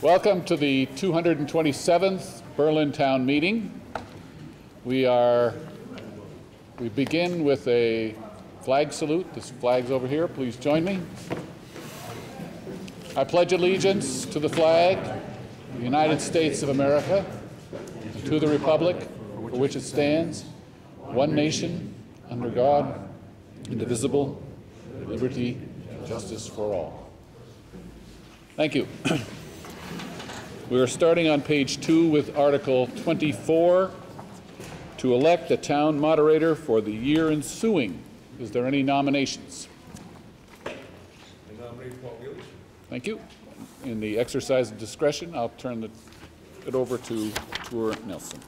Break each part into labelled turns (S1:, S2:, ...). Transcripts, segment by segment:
S1: Welcome to the 227th Berlin Town Meeting. We are, we begin with a flag salute. This flag's over here. Please join me. I pledge allegiance to the flag the United States of America, to the republic for which it stands, one nation, under God, indivisible, liberty justice for all. Thank you. We are starting on page two with Article 24 to elect a town moderator for the year ensuing. Is there any nominations? Thank you. In the exercise of discretion, I'll turn the- it over to Tour Nelson.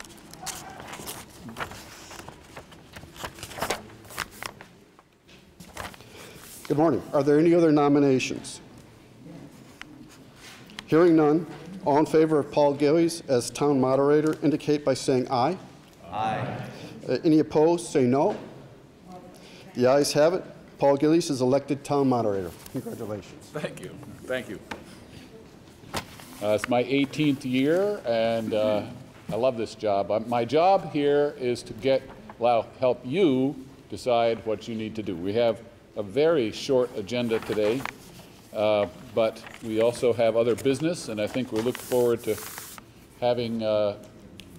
S2: Good morning. Are there any other nominations? Hearing none, all in favor of Paul Gillies as town moderator indicate by saying aye. Aye. Any opposed, say no. The ayes have it. Paul Gillies is elected town moderator. Congratulations.
S1: Thank you. Thank you. Uh, it's my 18th year, and uh, I love this job. Uh, my job here is to get, well, help you decide what you need to do. We have a very short agenda today, uh, but we also have other business, and I think we look forward to having uh,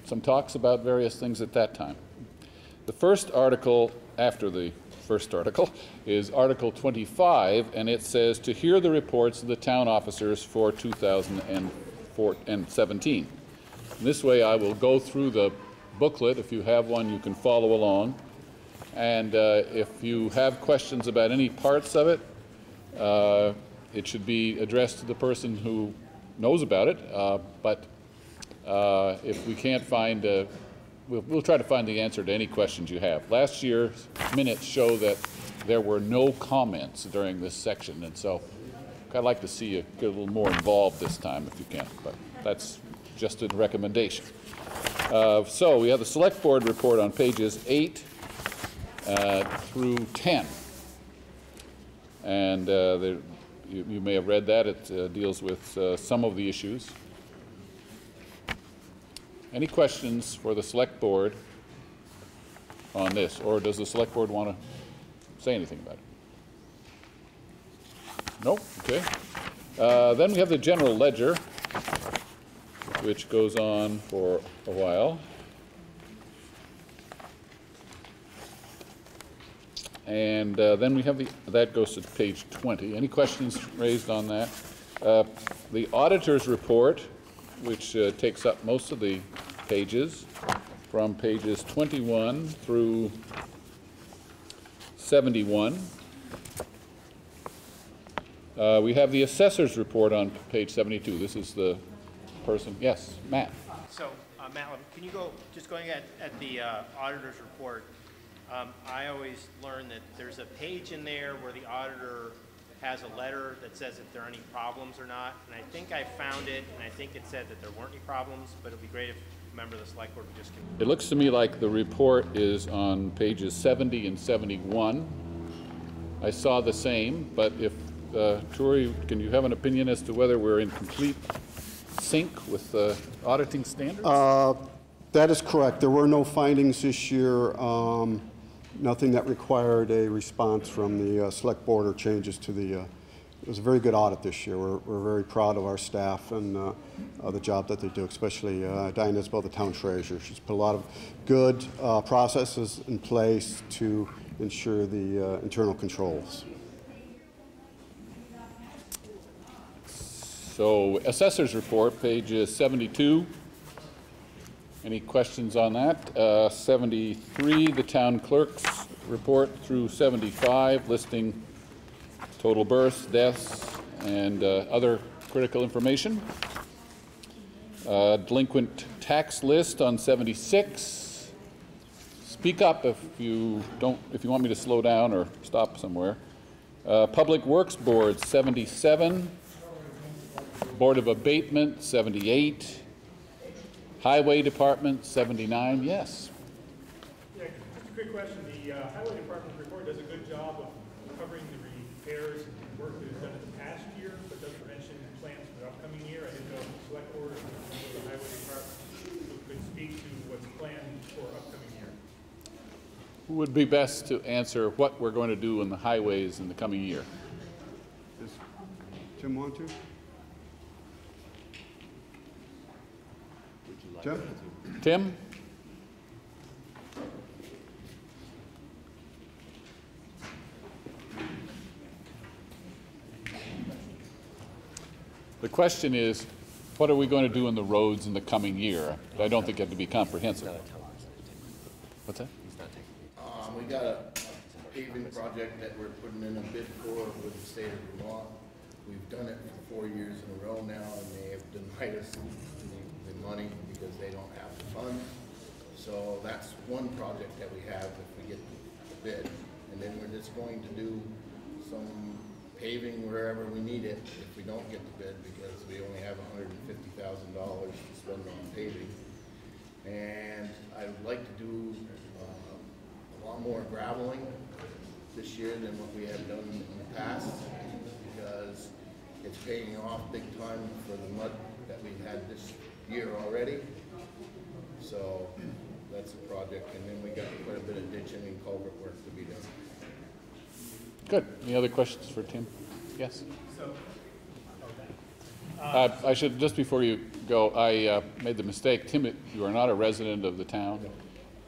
S1: some talks about various things at that time. The first article after the first article is Article 25, and it says to hear the reports of the town officers for 2017. This way, I will go through the booklet. If you have one, you can follow along. And uh, if you have questions about any parts of it, uh, it should be addressed to the person who knows about it. Uh, but uh, if we can't find, uh, we'll, we'll try to find the answer to any questions you have. Last year's minutes show that there were no comments during this section, and so I'd like to see you get a little more involved this time if you can, but that's just a recommendation. Uh, so we have the select board report on pages eight uh, through 10. And uh, there, you, you may have read that. It uh, deals with uh, some of the issues. Any questions for the select board on this? Or does the select board want to say anything about it? No? Okay. Uh, Then we have the general ledger, which goes on for a while. And uh, then we have the, that goes to page 20. Any questions raised on that? Uh, The auditor's report, which uh, takes up most of the pages, from pages 21 through 71. Uh, We have the assessor's report on page 72. This is the person, yes, Matt?
S3: So, uh, Matt, can you go, just going at, at the uh, auditor's report, um, I always learn that there's a page in there where the auditor has a letter that says if there are any problems or not, and I think I found it, and I think it said that there weren't any problems, but it'd be great if a member of the select board would just, con-
S1: It looks to me like the report is on pages 70 and 71. I saw the same, but if, uh, Tori, can you have an opinion as to whether we're in complete sync with the auditing standards?
S2: Uh, That is correct. There were no findings this year, um, nothing that required a response from the uh, select board or changes to the, uh, it was a very good audit this year. We're, we're very proud of our staff and uh, the job that they do, especially uh, Diane Isbell, the town treasurer. She's put a lot of good uh, processes in place to ensure the uh, internal controls.
S1: So assessor's report, page uh, 72. Any questions on that? Uh, 73, the town clerk's report through 75, listing total births, deaths, and uh, other critical information. Uh, Delinquent tax list on 76. Speak up if you don't, if you want me to slow down or stop somewhere. Uh, Public Works Board, 77. Board of Abatement, 78. Highway Department, 79, yes.
S4: Yeah, just a quick question. The uh, Highway Department report does a good job of covering the repairs and work that is done in the past year, but doesn't mention plans for the upcoming year. I didn't know if the select board or the Highway Department could speak to what's planned for upcoming year.
S1: Who would be best to answer what we're going to do in the highways in the coming year?
S2: Does Tim want to? Tim?
S1: Tim? The question is, what are we going to do in the roads in the coming year? I don't think you have to be comprehensive. What's that?
S5: Um, we got a paving project that we're putting in a bid for with the state of Vermont. We've done it for four years in a row now, and they have denied us the, the money because they don't have the funds. So that's one project that we have if we get the bid. And then we're just going to do some paving wherever we need it if we don't get the bid, because we only have hundred and fifty thousand dollars to spend on paving. And I would like to do, um, a lot more graveling this year than what we have done in the past, because it's paying off big time for the mud that we've had this year already. So that's a project, and then we got quite a bit of ditching and culvert work to be done.
S1: Good. Any other questions for Tim? Yes? Uh, I should, just before you go, I uh, made the mistake, Tim, you are not a resident of the town.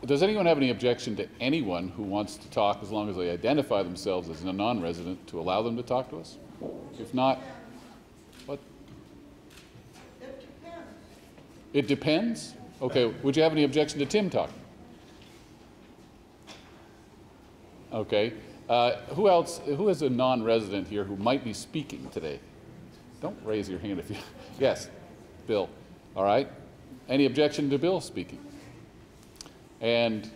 S1: Does anyone have any objection to anyone who wants to talk, as long as they identify themselves as a non-resident, to allow them to talk to us? If not, It depends? Okay, would you have any objection to Tim talking? Okay. Uh, Who else, who is a non-resident here who might be speaking today? Don't raise your hand if you, yes, Bill. All right. Any objection to Bill speaking? And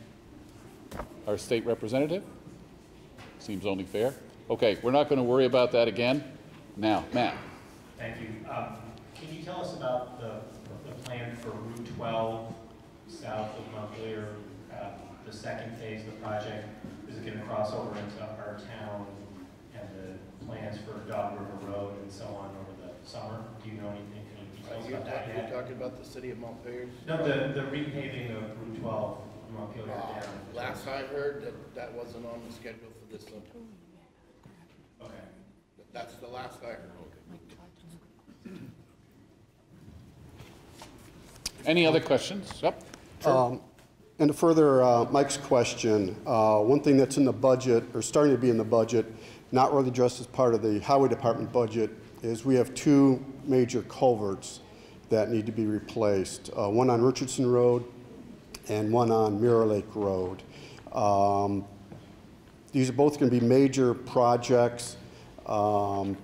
S1: our state representative? Seems only fair. Okay, we're not going to worry about that again. Now, Matt.
S6: Thank you. Um, Can you tell us about the, the plan for Route 12 south of Montpelier, uh, the second phase of the project? Is it going to cross over into our town and the plans for Dog River Road and so on over the summer? Do you know anything, any details
S5: You're
S6: about that
S5: talking, you're talking about the city of Montpelier?
S6: No, the, the repaving of Route 12 from Montpelier
S5: Uh,
S6: down.
S5: Last I heard, that, that wasn't on the schedule for this summer.
S6: Okay.
S5: That's the last I heard.
S1: Any other questions? Yep.
S2: Um, And to further uh, Mike's question, uh, one thing that's in the budget, or starting to be in the budget, not really addressed as part of the Highway Department budget, is we have two major culverts that need to be replaced. Uh, One on Richardson Road and one on Mirror Lake Road. Um, These are both going to be major projects um,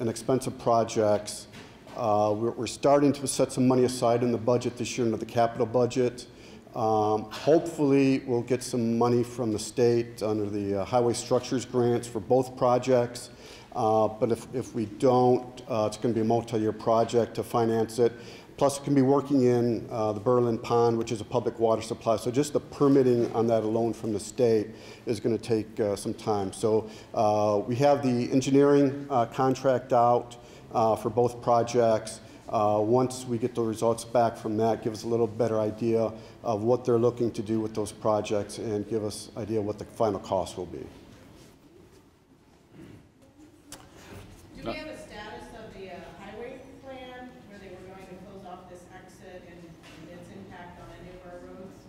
S2: and expensive projects. Uh, We're we're starting to set some money aside in the budget this year into the capital budget. Um, Hopefully, we'll get some money from the state under the uh, highway structures grants for both projects. Uh, But if if we don't, uh, it's going to be a multi-year project to finance it. Plus, it can be working in uh, the Berlin Pond, which is a public water supply. So just the permitting on that alone from the state is going to take uh, some time. So uh, we have the engineering uh, contract out uh, for both projects. Uh, Once we get the results back from that, give us a little better idea of what they're looking to do with those projects and give us idea what the final cost will be.
S7: Do we have a status of the uh, highway plan, where they were going to close off this exit and and its impact on any of our roads?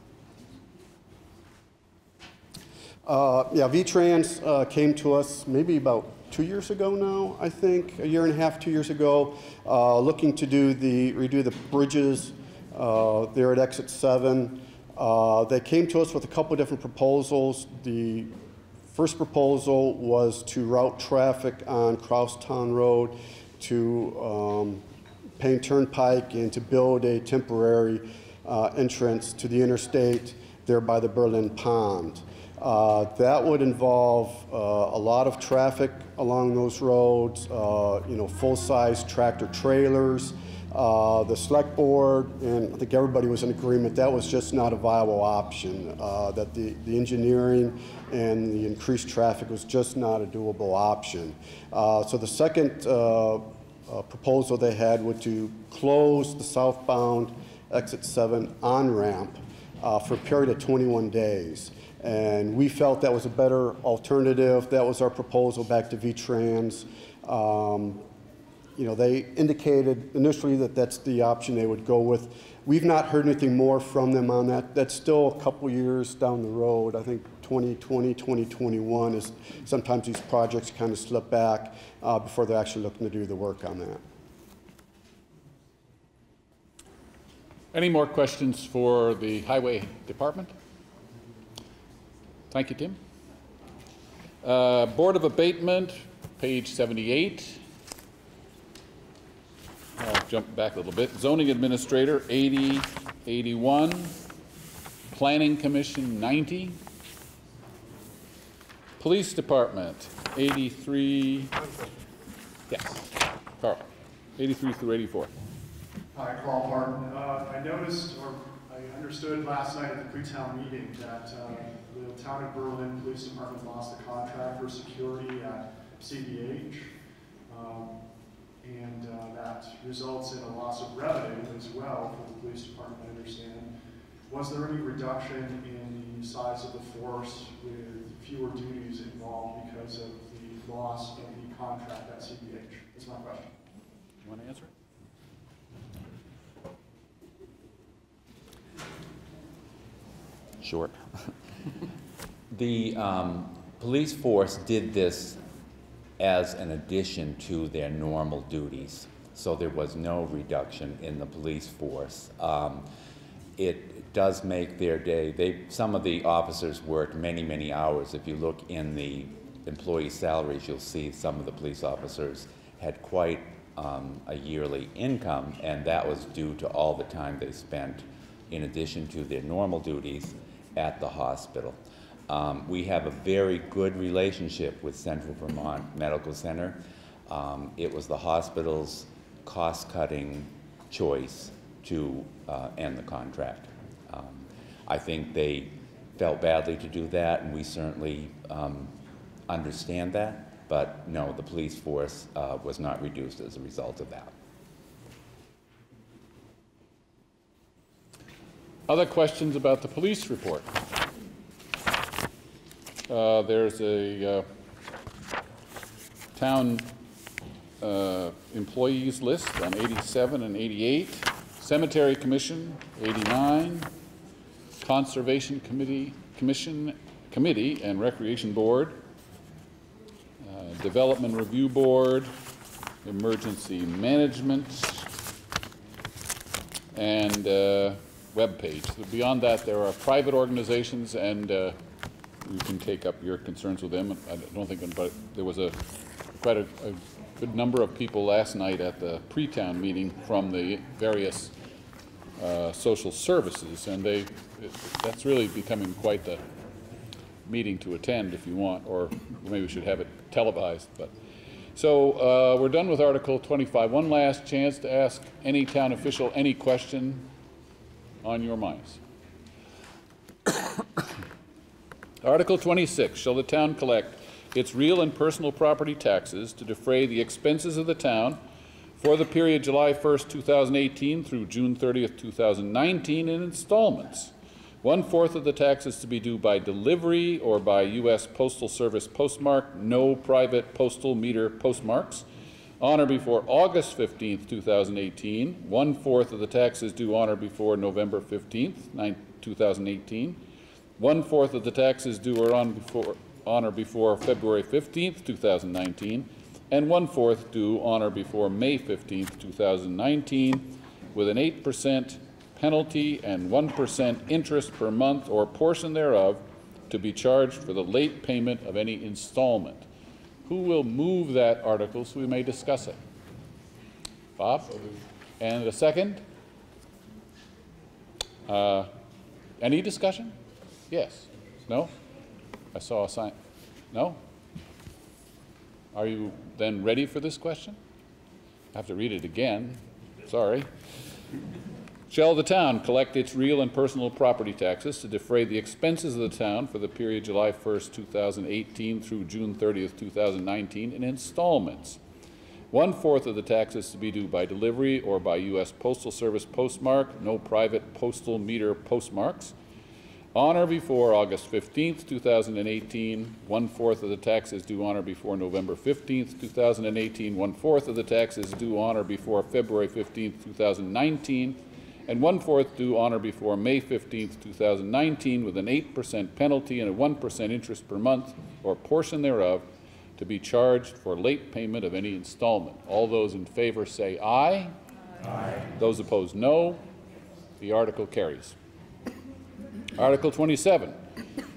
S2: Uh, Yeah, V-Trans uh, came to us maybe about two years ago now, I think, a year and a half, two years ago, uh, looking to do the, redo the bridges uh, there at Exit 7. Uh, They came to us with a couple of different proposals. The first proposal was to route traffic on Crosstown Road to um, Paine Turnpike and to build a temporary uh, entrance to the interstate there by the Berlin Pond. Uh, That would involve uh, a lot of traffic along those roads, uh, you know, full-size tractor trailers, Uh, The select board, and I think everybody was in agreement, that was just not a viable option, uh, that the the engineering and the increased traffic was just not a doable option. Uh, So the second proposal they had would to close the southbound exit 7 on-ramp for a period of 21 days. And we felt that was a better alternative. That was our proposal back to V-Trans. Um, You know, they indicated initially that that's the option they would go with. We've not heard anything more from them on that. That's still a couple years down the road. I think 2020, 2021 is, sometimes these projects kind of slip back uh, before they're actually looking to do the work on that.
S1: Any more questions for the Highway Department? Thank you, Tim. Uh, Board of Abatement, page 78. I'll jump back a little bit. Zoning Administrator, 80, 81. Planning Commission, 90. Police Department, 83. Yes, Carl, 83 through 84.
S8: Hi, Carl Martin. Uh, I noticed, or I understood last night at the pre-town meeting that uh, the town of Berlin Police Department lost the contract for security at CVH. Um, And uh, that results in a loss of revenue as well for the police department, I understand. Was there any reduction in the size of the force with fewer duties involved because of the loss of the contract at CVH? That's my question.
S1: You want to answer? it?
S9: Short. The um, police force did this as an addition to their normal duties, so there was no reduction in the police force. Um, It does make their day, they, some of the officers worked many, many hours. If you look in the employee salaries, you'll see some of the police officers had quite um, a yearly income, and that was due to all the time they spent in addition to their normal duties at the hospital. Um, we have a very good relationship with Central Vermont Medical Center. Um, it was the hospital's cost-cutting choice to uh, end the contract. Um, I think they felt badly to do that, and we certainly um, understand that. But no, the police force uh, was not reduced as a result of that.
S1: Other questions about the police report? Uh, There's a uh, town uh, employees list on 87 and 88, Cemetery Commission, 89, Conservation Committee, Commission, Committee and Recreation Board, uh, Development Review Board, Emergency Management, and uh, webpage. Beyond that, there are private organizations, and you can take up your concerns with them. I don't think, but there was a, quite a, a good number of people last night at the pre-town meeting from the various uh, social services, and they, it- that's really becoming quite the meeting to attend if you want, or maybe we should have it televised, but. So, uh, we're done with Article twenty-five. One last chance to ask any town official any question on your minds. Article 26, shall the town collect its real and personal property taxes to defray the expenses of the town for the period July 1st, 2018 through June 30th, 2019 in installments? One-fourth of the tax is to be due by delivery or by U.S. Postal Service postmark, no private postal meter postmarks. On or before August 15th, 2018. One-fourth of the tax is due on or before November 15th, 2018. One-fourth of the taxes due or on before, on or before February 15th, 2019, and one-fourth due on or before May 15th, 2019, with an 8% penalty and 1% interest per month or portion thereof to be charged for the late payment of any installment. Who will move that article so we may discuss it? Bob? And a second? Uh, Any discussion? Yes? No? I saw a sign. No? Are you then ready for this question? I have to read it again. sorry. Shall the town collect its real and personal property taxes to defray the expenses of the town for the period July 1st, 2018 through June 30th, 2019 in installments? One-fourth of the taxes to be due by delivery or by U.S. Postal Service postmark, no private postal meter postmarks. On or before August 15th, 2018, one-fourth of the tax is due on or before November 15th, 2018, one-fourth of the tax is due on or before February 15th, 2019, and one-fourth due on or before May 15th, 2019, with an 8% penalty and a 1% interest per month or portion thereof to be charged for late payment of any installment. All those in favor say aye. Aye. Those opposed, no. The article carries. Article 27,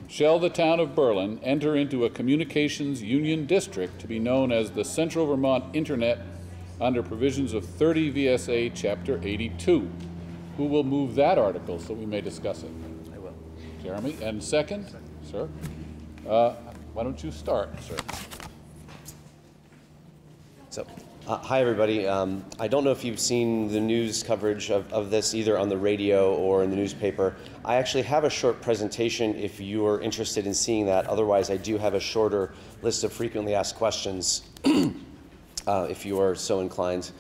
S1: shall the town of Berlin enter into a communications union district to be known as the Central Vermont Internet under provisions of 30 VSA Chapter 82? Who will move that article so we may discuss it? I will. Jeremy, and second? Sir? Uh, Why don't you start, sir?
S10: So, uh, hi, everybody. Um, I don't know if you've seen the news coverage of, of this either on the radio or in the newspaper. I actually have a short presentation if you are interested in seeing that. Otherwise, I do have a shorter list of frequently asked questions uh, if you are so inclined.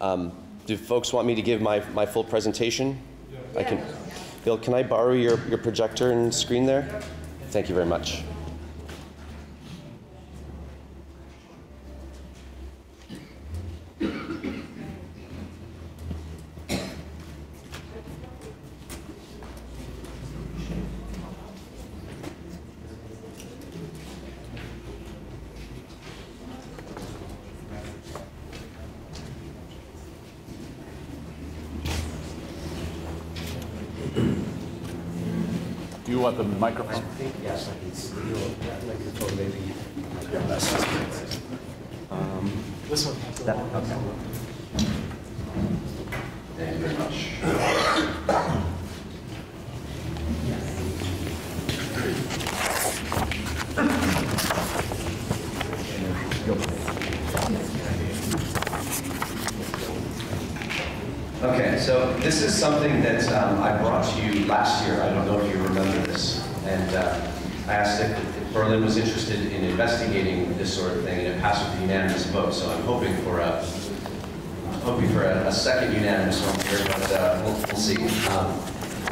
S10: Um, do folks want me to give my, my full presentation? I can. Bill, can I borrow your, your projector and screen there? Thank you very much.
S1: You want the microphone?
S10: think, yes, I can see you. Microphone, maybe.
S8: This one.
S10: Okay. Thank you very much. Okay, so this is something that um, I brought to you last year. I don't know if you remember this. And uh, I asked if, if Berlin was interested in investigating this sort of thing, and it passed with a unanimous vote. So I'm hoping for a, hoping for a, a second unanimous one here, but uh, we'll, we'll see. Um,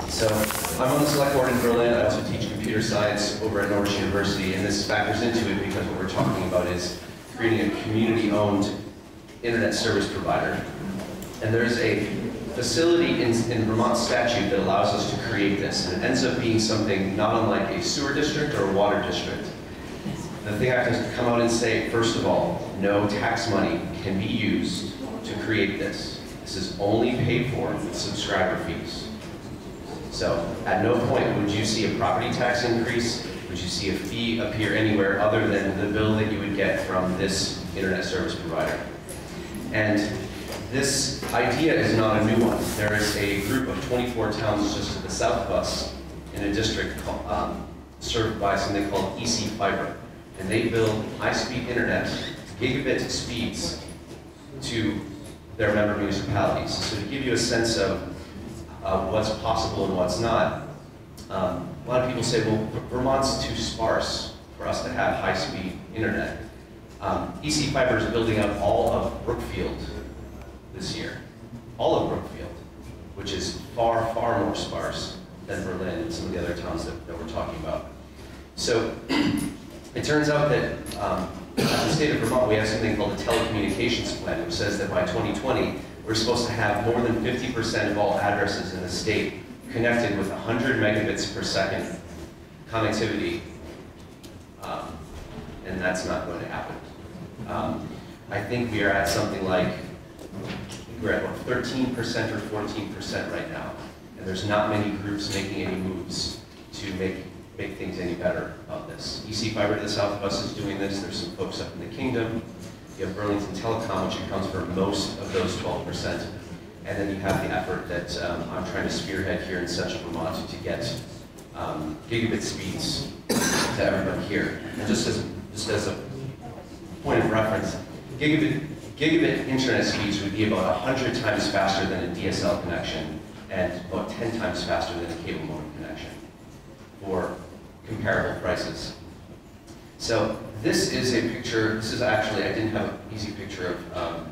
S10: so I'm on the select board in Berlin. I also teach computer science over at Norwich University, and this factors into it because what we're talking about is creating a community-owned internet service provider. And there's a facility in, in Vermont statute that allows us to create this, and it ends up being something not unlike a sewer district or a water district. Thing I have to come out and say, first of all, no tax money can be used to create this. This is only paid for with subscriber fees. So at no point would you see a property tax increase, would you see a fee appear anywhere other than the bill that you would get from this internet service provider. And this idea is not a new one. There is a group of 24 towns just to the south of us in a district called, um, served by something called EC Fiber. And they build high-speed internet, gigabit speeds to their member municipalities. So to give you a sense of uh, what's possible and what's not, um, a lot of people say, well, Vermont's too sparse for us to have high-speed internet. Um, EC Fiber is building out all of Brookfield this year. All of Brookfield, which is far, far more sparse than Berlin and some of the other towns that, that we're talking about. So it turns out that um, in the state of Vermont, we have something called the telecommunications plan, which says that by 2020, we're supposed to have more than 50% of all addresses in the state connected with 100 megabits per second connectivity. Um, and that's not going to happen. Um, I think we are at something like we're at what, 13% or 14% right now. And there's not many groups making any moves to make, make things any better about this. EC Fiber to the south of us is doing this. There's some folks up in the kingdom. You have Burlington Telecom, which accounts for most of those 12%. And then you have the effort that um, I'm trying to spearhead here in central Vermont to get um, gigabit speeds to everybody here. And just as, just as a point of reference, gigabit gigabit internet speeds would be about 100 times faster than a DSL connection and about 10 times faster than a cable modem connection for comparable prices. So this is a picture, this is actually, I didn't have an easy picture of, um,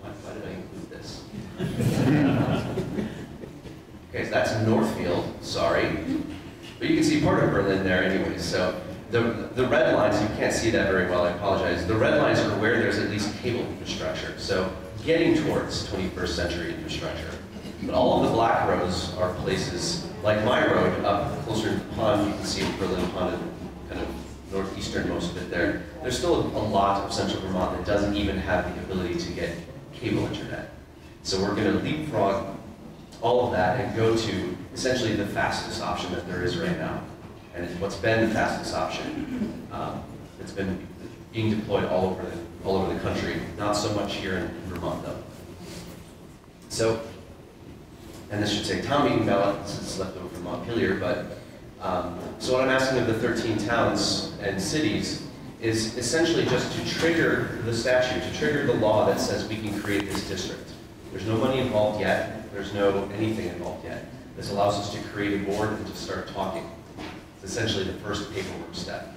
S10: why, why did I include this? okay, so that's Northfield, sorry. But you can see part of Berlin there anyway, so the, the red lines, you can't see that very well, I apologize. The red lines are where there's at least cable infrastructure, so getting towards 21st century infrastructure. But all of the black rows are places, like my road up closer to the pond, you can see Berlin Pond and kind of northeasternmost of it there. There's still a lot of central Vermont that doesn't even have the ability to get cable internet. So we're gonna leapfrog all of that and go to essentially the fastest option that there is right now. And it's what's been the fastest option. Um, it's been being deployed all over the, all over the country, not so much here in Vermont though. So, and this should say town meeting ballot, since it's left over from Montpelier, but, um, so what I'm asking of the 13 towns and cities is essentially just to trigger the statute, to trigger the law that says we can create this district. There's no money involved yet, there's no anything involved yet. This allows us to create a board and to start talking. It's essentially the first paperwork step.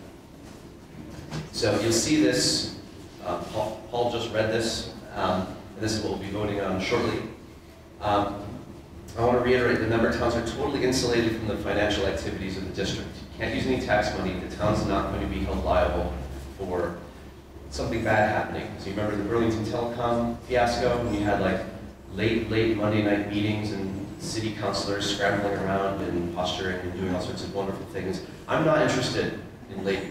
S10: So you'll see this, uh, Paul, Paul just read this, um, and this is what we'll be voting on shortly. Um, I want to reiterate, the member towns are totally insulated from the financial activities of the district. You can't use any tax money, the town's not going to be held liable for something bad happening. So you remember the Burlington Telecom fiasco, when you had like late, late Monday night meetings and city councilors scrambling around and posturing and doing all sorts of wonderful things. I'm not interested in late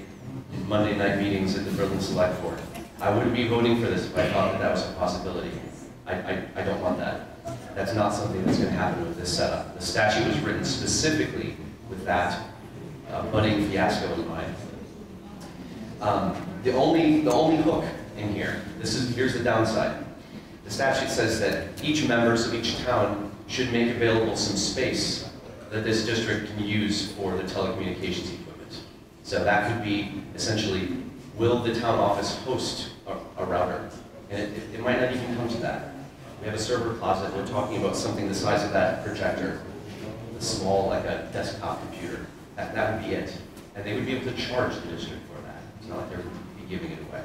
S10: in Monday night meetings at the Berlin Select Board. I wouldn't be voting for this if I thought that that was a possibility. I, I, I don't want that. That's not something that's going to happen with this setup. The statute was written specifically with that uh, budding fiasco in mind. Um, the only the only hook in here, this is here's the downside. The statute says that each members of each town should make available some space that this district can use for the telecommunications equipment. So that could be essentially, will the town office host a, a router? And it, it, it might not even come to that. We have a server closet, we're talking about something the size of that projector, small, like a desktop computer. That, that would be it. And they would be able to charge the district for that. It's not like they're be giving it away.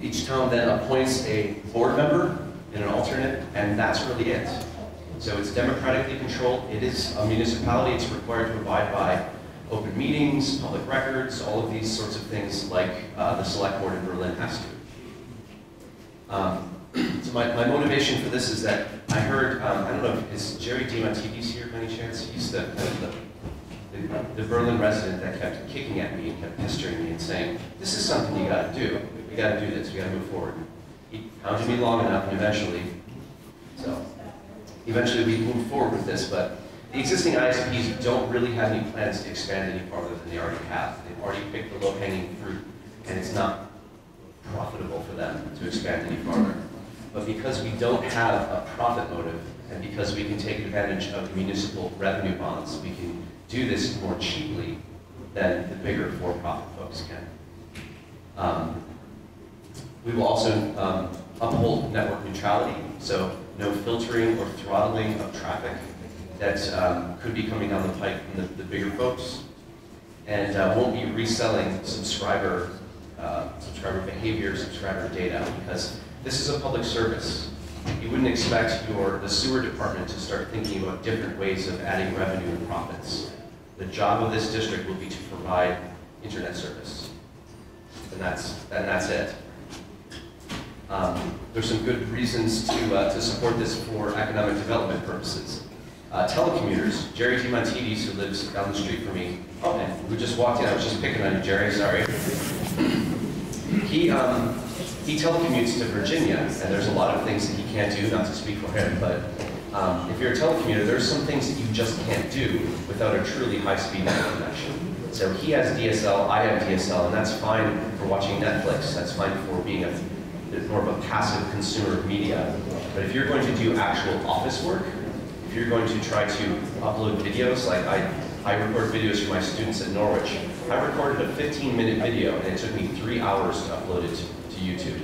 S10: Each town then appoints a board member and an alternate, and that's really it. So it's democratically controlled. It is a municipality. It's required to abide by open meetings, public records, all of these sorts of things like uh, the select board in Berlin has to. Um, so my, my motivation for this is that I heard, um, I don't know, if, is Jerry DiMontides here by any chance? He's the, the, the, the Berlin resident that kept kicking at me and kept pestering me and saying, this is something you gotta do. We gotta do this, we gotta move forward. He hounded me long enough and eventually, so, eventually we moved forward with this, but the existing ISPs don't really have any plans to expand any farther than they already have. They've already picked the low-hanging fruit, and it's not profitable for them to expand any farther. But because we don't have a profit motive, and because we can take advantage of municipal revenue bonds, we can do this more cheaply than the bigger for-profit folks can. Um, we will also um, uphold network neutrality, so no filtering or throttling of traffic that um, could be coming down the pipe from the, the bigger folks, and uh, won't be reselling subscriber uh, subscriber behavior, subscriber data, because this is a public service. You wouldn't expect your the sewer department to start thinking about different ways of adding revenue and profits. The job of this district will be to provide internet service, and that's and that's it. Um, there's some good reasons to, uh, to support this for economic development purposes. Uh, telecommuters, Jerry DiMontides, who lives down the street from me, oh, and who just walked in, I was just picking on you, Jerry, sorry. He, um, he telecommutes to Virginia, and there's a lot of things that he can't do, not to speak for him, but um, if you're a telecommuter, there's some things that you just can't do without a truly high-speed network connection. So he has DSL, I have DSL, and that's fine for watching Netflix, that's fine for being a more of a passive consumer of media. But if you're going to do actual office work, if you're going to try to upload videos, like I, I record videos for my students at Norwich, I recorded a 15 minute video and it took me three hours to upload it YouTube.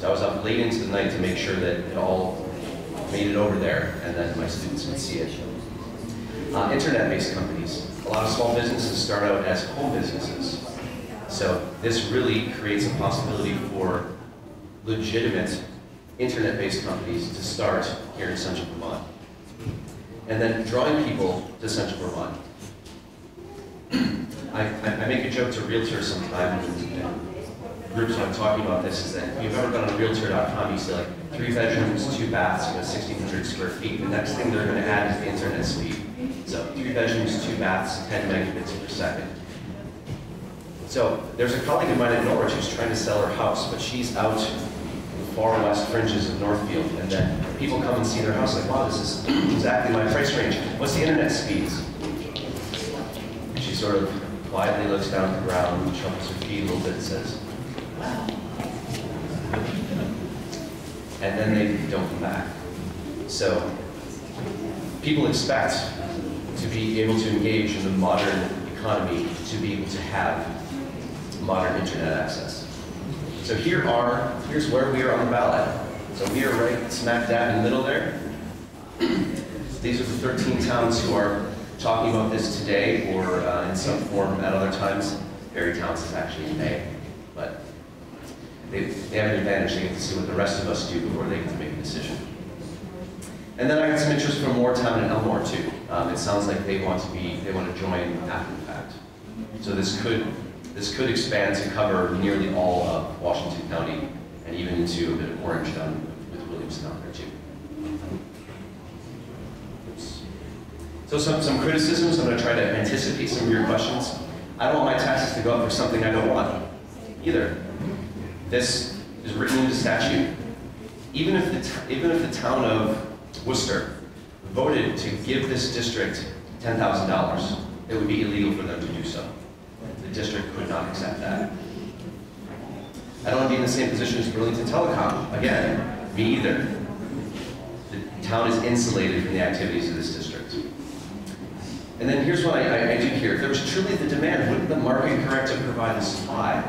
S10: So I was up late into the night to make sure that it all made it over there, and then my students would see it. Uh, Internet-based companies. A lot of small businesses start out as home businesses. So this really creates a possibility for legitimate internet-based companies to start here in Central Vermont. And then drawing people to Central Vermont. I, I make a joke to realtors sometimes, and groups I'm talking about this, is that if you've ever gone on Realtor.com, you see like three bedrooms, two baths, you know, 1,600 square feet. The next thing they're going to add is the internet speed. So three bedrooms, two baths, 10 megabits per second. So there's a colleague of mine at Norwich who's trying to sell her house, but she's out in the far west fringes of Northfield, and then people come and see their house like, wow, this is exactly my price range. What's the internet speeds? She sort of quietly looks down at the ground, shuffles her feet a little bit, and says, And then they don't come back. So people expect to be able to engage in the modern economy, to be able to have modern internet access. So here are, here's where we are on the ballot. So we are right smack dab in the middle there. These are the 13 towns who are talking about this today or uh, in some form at other times. Barre Town's is actually in May, they, they have an advantage. They get to see what the rest of us do before they get to make a decision. And then I got some interest from Moretown and Elmore too. Um, it sounds like they want to be, they want to join after the fact. So this could, this could expand to cover nearly all of Washington County and even into a bit of Orange County with Williamstown there too. So some, some criticisms, I'm going to try to anticipate some of your questions. I don't want my taxes to go up for something I don't want either. This is written into statute. Even if the, even if the town of Worcester voted to give this district $10,000, it would be illegal for them to do so. The district could not accept that. I don't want to be in the same position as Burlington Telecom. Again, me either. The town is insulated from the activities of this district. And then here's what I, I, I do here. If there was truly the demand, wouldn't the market correct to provide the supply?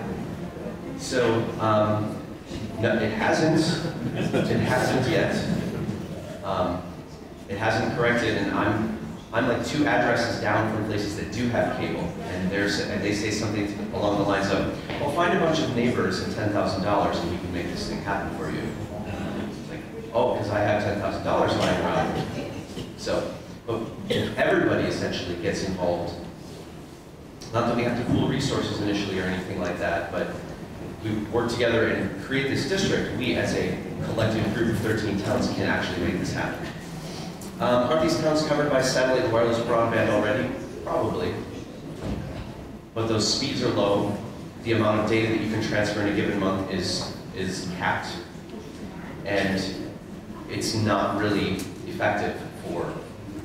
S10: So, um, no, it hasn't, it hasn't yet. Um, it hasn't corrected, and I'm, I'm like two addresses down from places that do have cable, and there's, and they say something along the lines of, well, find a bunch of neighbors and ten thousand dollars, and we can make this thing happen for you. Like, oh, because I have ten thousand dollars lying around. So, but everybody essentially gets involved, not that we have to pool resources initially or anything like that, but we work together and create this district, we as a collective group of 13 towns can actually make this happen. Um, aren't these towns covered by satellite wireless broadband already? Probably. But those speeds are low. The amount of data that you can transfer in a given month is, is capped. And it's not really effective for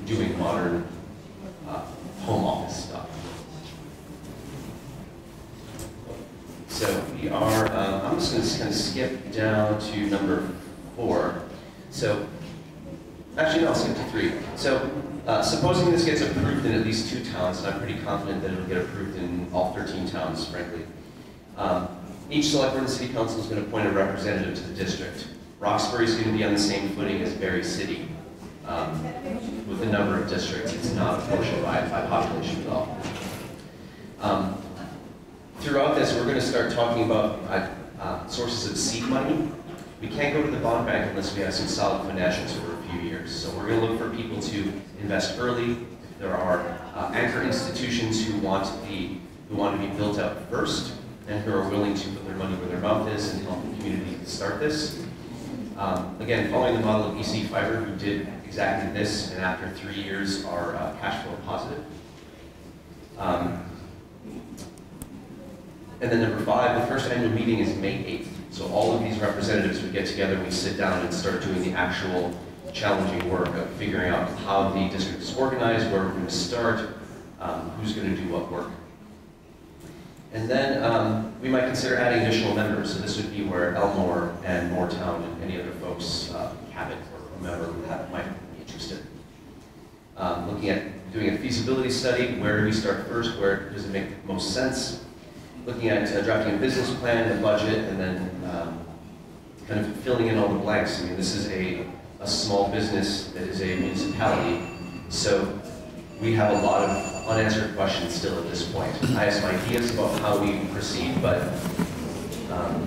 S10: doing modern uh, home office stuff. So we are, um, I'm just going to kind of skip down to number four. So, actually, no, I'll skip to three. So, uh, supposing this gets approved in at least two towns, and I'm pretty confident that it'll get approved in all 13 towns, frankly. Um, each select board and city council is going to appoint a representative to the district. Roxbury is going to be on the same footing as Barre City. Um, with the number of districts, it's not apportioned by, by population at all. Um, throughout this, we're going to start talking about uh, uh, sources of seed money. We can't go to the bond bank unless we have some solid financials for a few years. So we're going to look for people to invest early. There are uh, anchor institutions who want the who want to be built up first and who are willing to put their money where their mouth is and help the community start this. Um, again, following the model of EC Fiber, who did exactly this, and after three years are uh, cash flow positive. Um, and then number five, the first annual meeting is May 8th. So all of these representatives would get together we sit down and start doing the actual challenging work of figuring out how the district is organized, where we're going to start, um, who's going to do what work. And then um, we might consider adding additional members. So this would be where Elmore and Moretown and any other folks uh, have it or whomever have, might be interested. Um, looking at doing a feasibility study, where do we start first? Where does it make most sense? Looking at uh, drafting a business plan, a budget, and then um, kind of filling in all the blanks. I mean, this is a, a small business that is a municipality, so we have a lot of unanswered questions still at this point. I have some ideas about how we proceed, but um,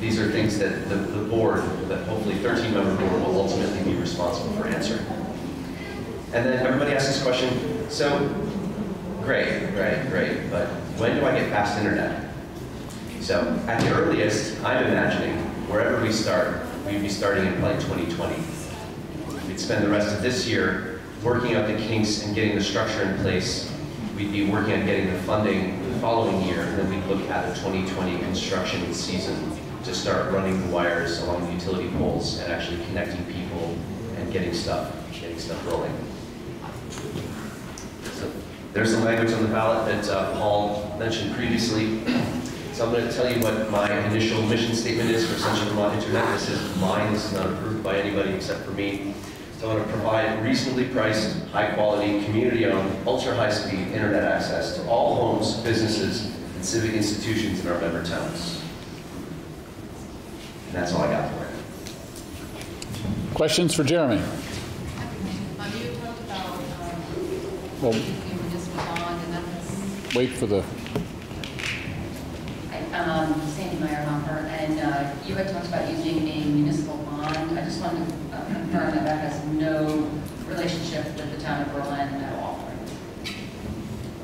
S10: these are things that the, the board, that hopefully 13-member board will ultimately be responsible for answering. And then everybody asks this question, so, great, great, great, but when do I get fast internet? So at the earliest, I'm imagining, wherever we start, we'd be starting in like 2020. We'd spend the rest of this year working out the kinks and getting the structure in place. We'd be working on getting the funding the following year, and then we'd look at the 2020 construction season to start running the wires along the utility poles and actually connecting people and getting stuff, getting stuff rolling. So there's some language on the ballot that uh, Paul mentioned previously. So I'm going to tell you what my initial mission statement is for Central Vermont Internet. This is mine. This is not approved by anybody except for me. So I want to provide reasonably priced, high-quality, community-owned, ultra-high-speed internet access to all homes, businesses, and civic institutions in our member towns. And that's all I got for it.
S1: Questions for Jeremy?
S7: You talked about, um,
S1: Well,
S7: using municipal bond, and that's,
S1: wait for the,
S11: um, Sandy Meyerhopper, and uh, you had talked about using a municipal bond. I just wanted to uh, confirm that that has no relationship with the town of Berlin at all.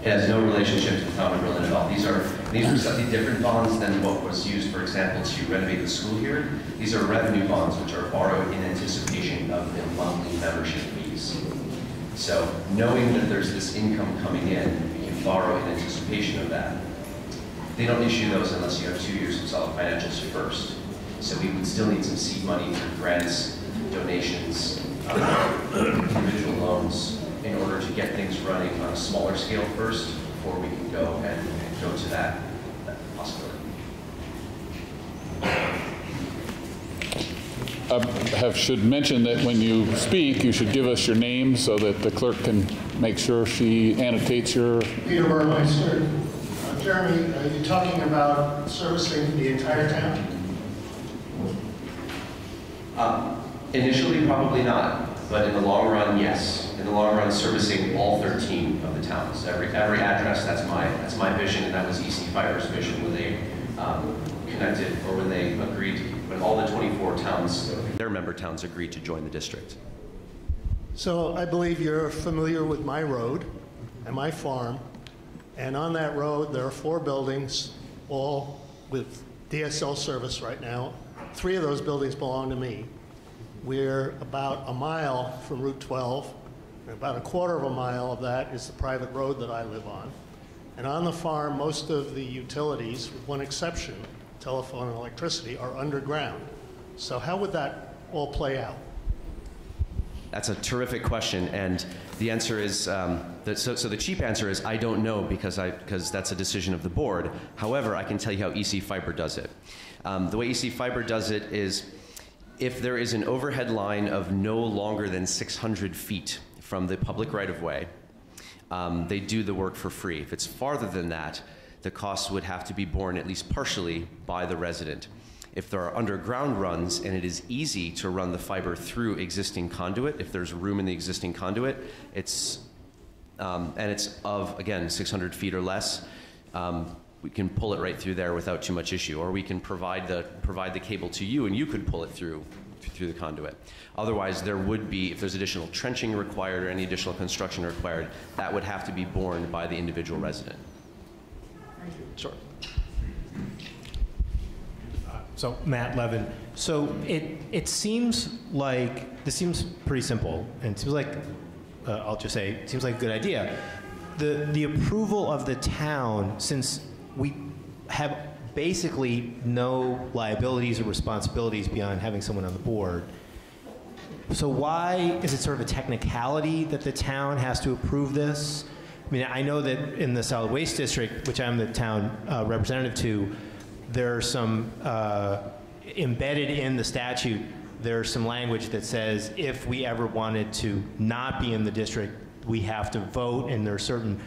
S10: It has no relationship to the town of Berlin at all. These are, these are slightly different bonds than what was used, for example, to renovate the school here. These are revenue bonds, which are borrowed in anticipation of the monthly membership fees. So knowing that there's this income coming in, you can borrow in anticipation of that. They don't issue those unless you have two years of solid financials first. So we would still need some seed money through grants, donations, um, individual loans, in order to get things running on a smaller scale first, before we can go and go to that that possibility.
S1: I have, should mention that when you speak, you should give us your name so that the clerk can make sure she annotates your,
S12: Peter Burmeister. Uh, Jeremy, are you talking about servicing the entire town?
S10: Um, Initially, probably not, but in the long run, yes. In the long run, servicing all 13 of the towns. Every, every address, that's my, that's my vision, and that was EC Fiber's vision when they um, connected, or when they agreed, all the 24 towns, their member towns agreed to join the district.
S12: So I believe you're familiar with my road and my farm. And on that road, there are four buildings, all with DSL service right now. Three of those buildings belong to me. We're about a mile from Route 12. About a quarter of a mile of that is the private road that I live on. And on the farm, most of the utilities, with one exception, telephone and electricity, are underground. So how would that all play out?
S10: That's a terrific question, and the answer is, um, that, so, so the cheap answer is I don't know because I because that's a decision of the board. However, I can tell you how EC Fiber does it. Um, the way EC Fiber does it is, if there is an overhead line of no longer than 600 feet from the public right of way, um, they do the work for free. If it's farther than that, the costs would have to be borne at least partially by the resident. If there are underground runs and it is easy to run the fiber through existing conduit, if there's room in the existing conduit, it's, um, and it's of, again, 600 feet or less, um, we can pull it right through there without too much issue. Or we can provide the, provide the cable to you and you could pull it through, through the conduit. Otherwise, there would be, if there's additional trenching required or any additional construction required, that would have to be borne by the individual resident.
S8: Sure.
S6: So Matt Levin. So it it seems like this seems pretty simple, and it seems like uh, I'll just say it seems like a good idea. The the approval of the town, since we have basically no liabilities or responsibilities beyond having someone on the board. So why is it sort of a technicality that the town has to approve this? I mean, I know that in the solid waste district, which I'm the town uh, representative to, there are some uh, embedded in the statute. There's some language that says if we ever wanted to not be in the district, we have to vote, and there are certain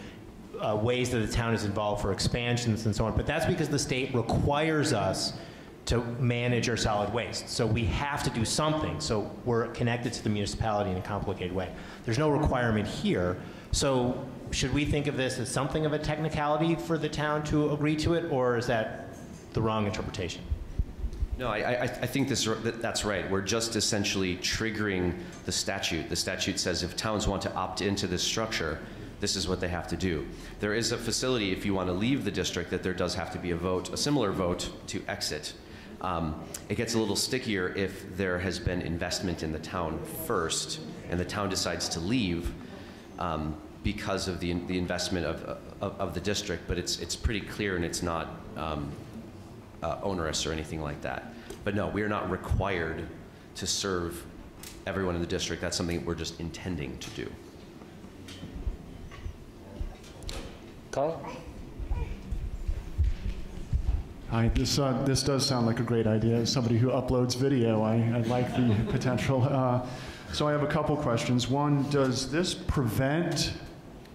S3: uh, ways that the town is involved for expansions and so on, but that's because the state requires us to manage our solid waste. So we have to do something, so we're connected to the municipality in a complicated way. There's no requirement here, so should we think of this as something of a technicality for the town to agree to it, or is that the wrong interpretation?
S10: No, I, I, I think this, that- that's right. We're just essentially triggering the statute. The statute says if towns want to opt into this structure, this is what they have to do. There is a facility, if you want to leave the district, that there does have to be a vote, a similar vote to exit. Um, It gets a little stickier if there has been investment in the town first, and the town decides to leave um, because of the, the investment of, of, of the district, but it's, it's pretty clear and it's not um, uh, onerous or anything like that. But no, we are not required to serve everyone in the district. That's something we're just intending to do.
S1: Carl?
S8: Hi, this, uh, this does sound like a great idea. As somebody who uploads video, I, I like the potential. Uh, so I have a couple questions. One, does this prevent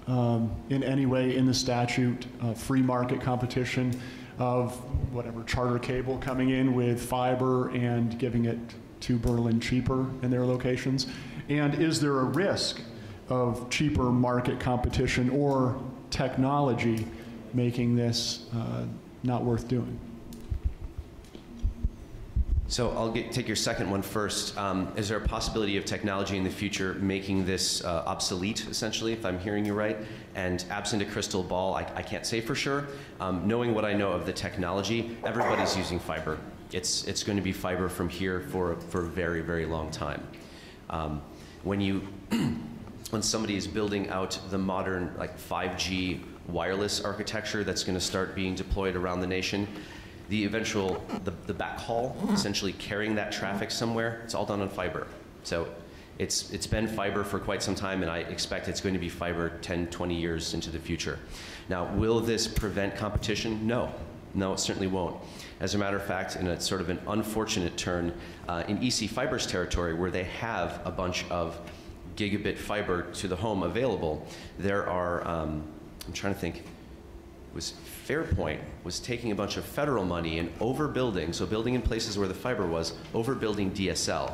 S8: um, in any way in the statute uh, free market competition of whatever charter cable coming in with fiber and giving it to Berlin cheaper in their locations? And is there a risk of cheaper market competition or technology making this uh, not worth doing?
S10: So I'll get, take your second one first. Um, is there a possibility of technology in the future making this uh, obsolete, essentially, if I'm hearing you right? And absent a crystal ball, I, I can't say for sure. Um, knowing what I know of the technology, everybody's using fiber. It's, it's going to be fiber from here for, for a very, very long time. Um, when you when somebody is building out the modern like 5G wireless architecture that's going to start being deployed around the nation, the eventual the, the backhaul, essentially carrying that traffic somewhere, it's all done on fiber. So it's it's been fiber for quite some time, and I expect it's going to be fiber 10, 20 years into the future. Now, will this prevent competition? No. No, it certainly won't. As a matter of fact, in a sort of an unfortunate turn, uh, in EC Fiber's territory, where they have a bunch of gigabit fiber to the home available, there are, um, I'm trying to think, was Fairpoint was taking a bunch of federal money and overbuilding, so building in places where the fiber was, overbuilding DSL,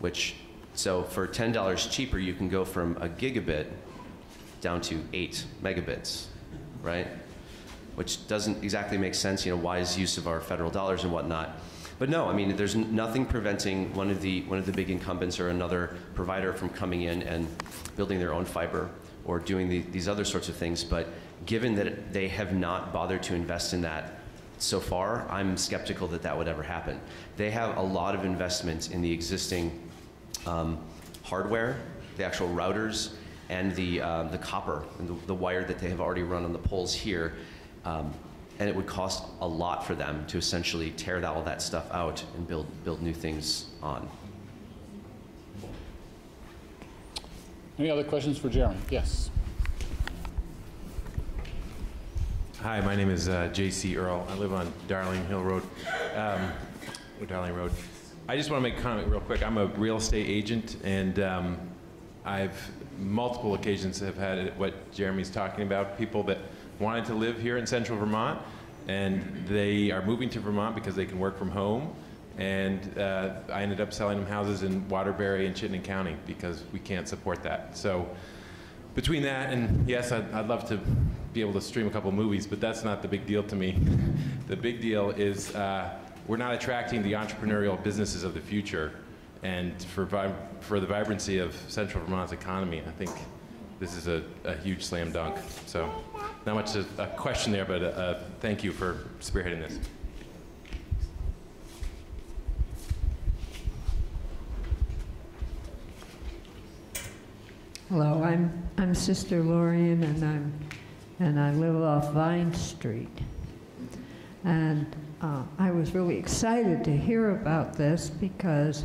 S10: which, so for $10 cheaper, you can go from a gigabit down to eight megabits, right? Which doesn't exactly make sense, you know, wise use of our federal dollars and whatnot. But no, I mean, there's nothing preventing one of the one of the big incumbents or another provider from coming in and building their own fiber or doing the, these other sorts of things. But given that they have not bothered to invest in that so far, I'm skeptical that that would ever happen. They have a lot of investments in the existing um, hardware, the actual routers, and the, um, the copper, and the, the wire that they have already run on the poles here. Um, and it would cost a lot for them to essentially tear all that stuff out and build, build new things on.
S1: Any other questions for Jeremy? Yes.
S13: Hi, my name is uh, J.C. Earl. I live on Darling Hill Road, um, Darling Road. I just want to make a comment real quick. I'm a real estate agent, and um, I've multiple occasions have had what Jeremy's talking about. People that wanted to live here in central Vermont, and they are moving to Vermont because they can work from home. And uh, I ended up selling them houses in Waterbury and Chittenden County because we can't support that. So between that and yes, I'd, I'd love to be able to stream a couple movies, but that's not the big deal to me. the big deal is uh, we're not attracting the entrepreneurial businesses of the future. And for, for the vibrancy of central Vermont's economy, I think this is a, a huge slam dunk. So, not much a, a question there, but uh, thank you for spearheading this.
S14: Hello, I'm, I'm Sister Lorian, and I'm, and I live off Vine Street. And uh, I was really excited to hear about this because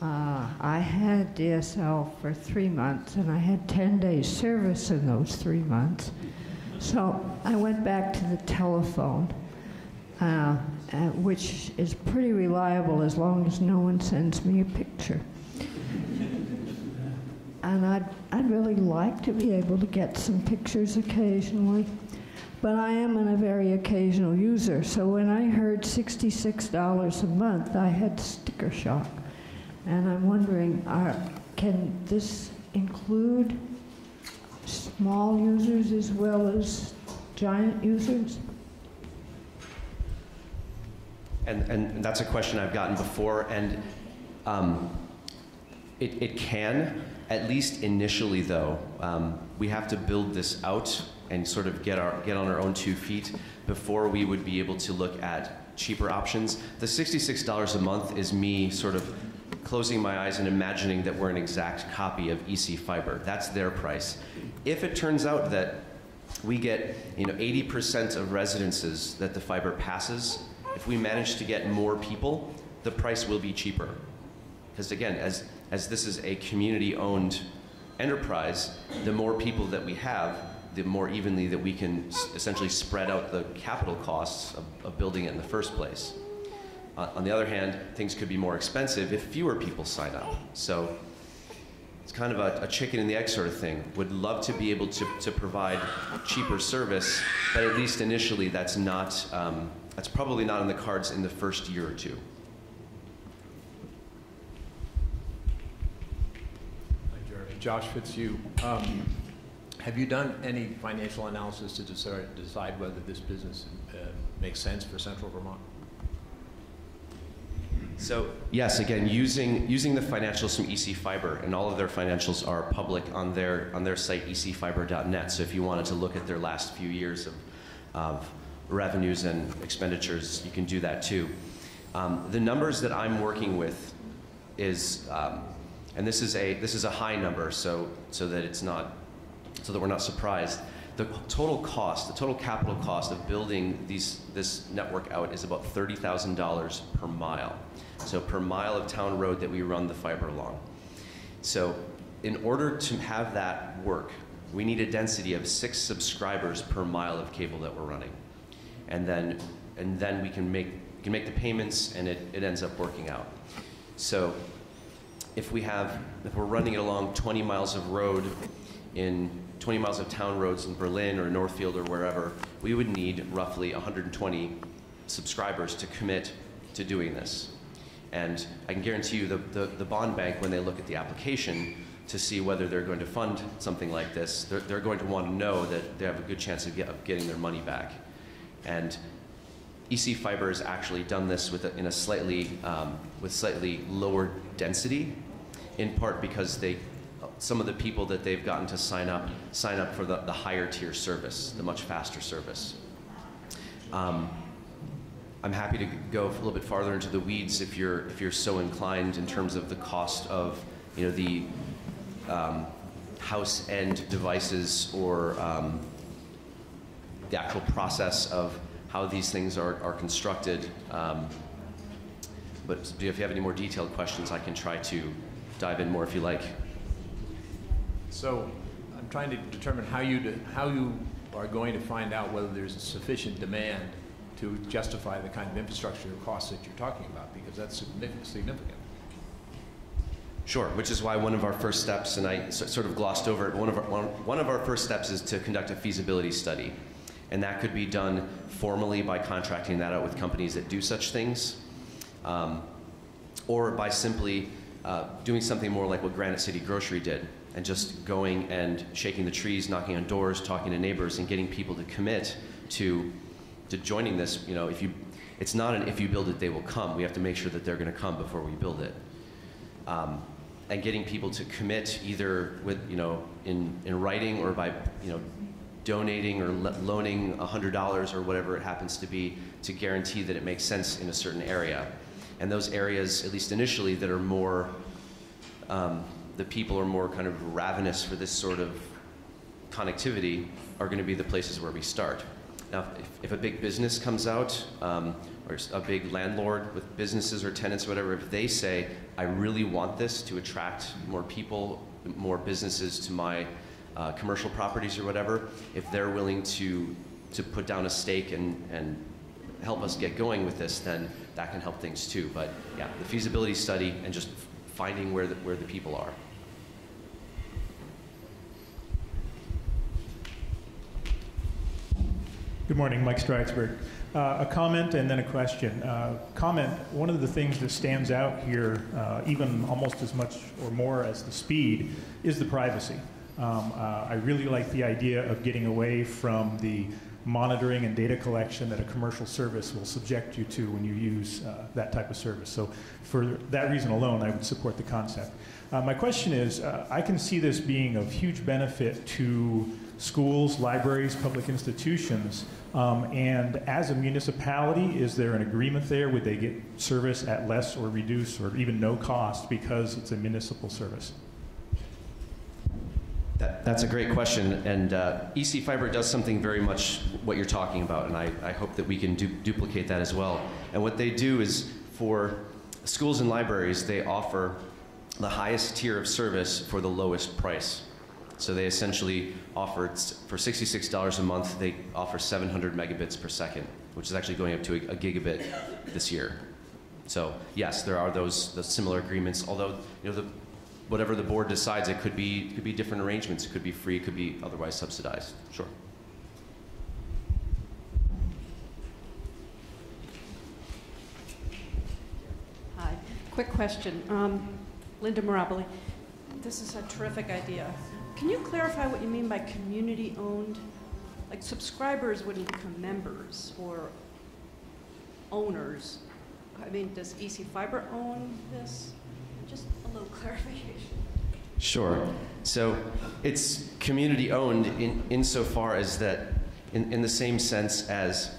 S14: uh, I had DSL for three months, and I had 10 days service in those three months. So I went back to the telephone, uh, uh, which is pretty reliable as long as no one sends me a picture. And I'd, I'd really like to be able to get some pictures occasionally. But I am a very occasional user, so when I heard $66 a month, I had sticker shock. And I'm wondering, are, can this include small users as well as giant users?
S10: And, and, and that's a question I've gotten before, and um, it, it can, at least initially though. Um, we have to build this out and sort of get, our, get on our own two feet before we would be able to look at cheaper options. The $66 a month is me sort of closing my eyes and imagining that we're an exact copy of EC Fiber. That's their price. If it turns out that we get you know 80% of residences that the fiber passes, if we manage to get more people, the price will be cheaper. Because again, as, as this is a community-owned enterprise, the more people that we have, the more evenly that we can essentially spread out the capital costs of, of building it in the first place. Uh, on the other hand, things could be more expensive if fewer people sign up. So it's kind of a, a, chicken and the egg sort of thing. Would love to be able to, to provide cheaper service, but at least initially that's not, um, that's probably not in the cards in the first year or two.
S15: Hi, Jeremy. Josh Fitzhugh. Um, have you done any financial analysis to decide, whether this business uh, makes sense for Central Vermont?
S10: So yes, again, using using the financials from EC Fiber, and all of their financials are public on their on their site ecfiber.net. So if you wanted to look at their last few years of, of revenues and expenditures, you can do that too. Um, the numbers that I'm working with is, um, and this is a this is a high number, so so that it's not so that we're not surprised. The total cost, the total capital cost of building these, this network out is about $30,000 per mile. So per mile of town road that we run the fiber along. So in order to have that work, we need a density of six subscribers per mile of cable that we're running. And then, and then we can make, we can make the payments and it, it ends up working out. So if we have, if we're running it along 20 miles of road in 20 miles of town roads in Berlin or Northfield or wherever, we would need roughly 120 subscribers to commit to doing this. And I can guarantee you the, the, the, bond bank, when they look at the application to see whether they're going to fund something like this, they're, they're going to want to know that they have a good chance of, get, of getting their money back. And EC Fiber has actually done this with a, in a slightly, um, with slightly lower density, in part because they some of the people that they've gotten to sign up sign up for the, the higher tier service, the much faster service. Um, I'm happy to go a little bit farther into the weeds if you're if you're so inclined in terms of the cost of you know the um, house end devices or um, the actual process of how these things are, are constructed. Um, but if you have any more detailed questions, I can try to dive in more if you like.
S15: So I'm trying to determine how you, how you are going to find out whether there's sufficient demand to justify the kind of infrastructure costs that you're talking about, because that's significant.
S10: Sure, which is why one of our first steps, and I sort of glossed over it, one of our, one of our first steps is to conduct a feasibility study. And that could be done formally by contracting that out with companies that do such things, um, or by simply uh, doing something more like what Granite City Grocery did, and just going and shaking the trees, knocking on doors, talking to neighbors, and getting people to commit to to joining this. You know, if you, it's not an if you build it, they will come. We have to make sure that they're going to come before we build it. Um, and getting people to commit either with you know in in writing or by you know donating or loaning $100 or whatever it happens to be to guarantee that it makes sense in a certain area. And those areas, at least initially, that are more um, the people are more kind of ravenous for this sort of connectivity are going to be the places where we start. Now, if, if a big business comes out, um, or a big landlord with businesses or tenants or whatever, if they say, I really want this to attract more people, more businesses to my uh, commercial properties or whatever, if they're willing to, to put down a stake and, and help us get going with this, then that can help things too. But yeah, the feasibility study and just finding where the, where the people are.
S4: Good morning, Mike Streitzberg. Uh, a comment and then a question. Uh, comment, one of the things that stands out here, uh, even almost as much or more as the speed, is the privacy. Um, uh, I really like the idea of getting away from the monitoring and data collection that a commercial service will subject you to when you use uh, that type of service. So for that reason alone, I would support the concept. Uh, my question is, uh, I can see this being of huge benefit to schools, libraries, public institutions, um, and as a municipality, is there an agreement there? Would they get service at less or reduced or even no cost because it's a municipal service?
S10: That, that's a great question, and uh, EC Fiber does something very much what you're talking about, and I, I hope that we can du duplicate that as well. And what they do is for schools and libraries, they offer the highest tier of service for the lowest price. So they essentially offer, for $66 a month, they offer 700 megabits per second, which is actually going up to a, a gigabit this year. So yes, there are those, those similar agreements, although you know, the, whatever the board decides, it could be, it could be different arrangements. It could be free, it could be otherwise subsidized. Sure.
S16: Hi. Quick question. Um, Linda Mirabili. This is a terrific idea. Can you clarify what you mean by community-owned? Like subscribers wouldn't become members or owners. I mean, does EC Fiber own this? Just a little clarification.
S10: Sure. So it's community owned in insofar as that, in, in the same sense as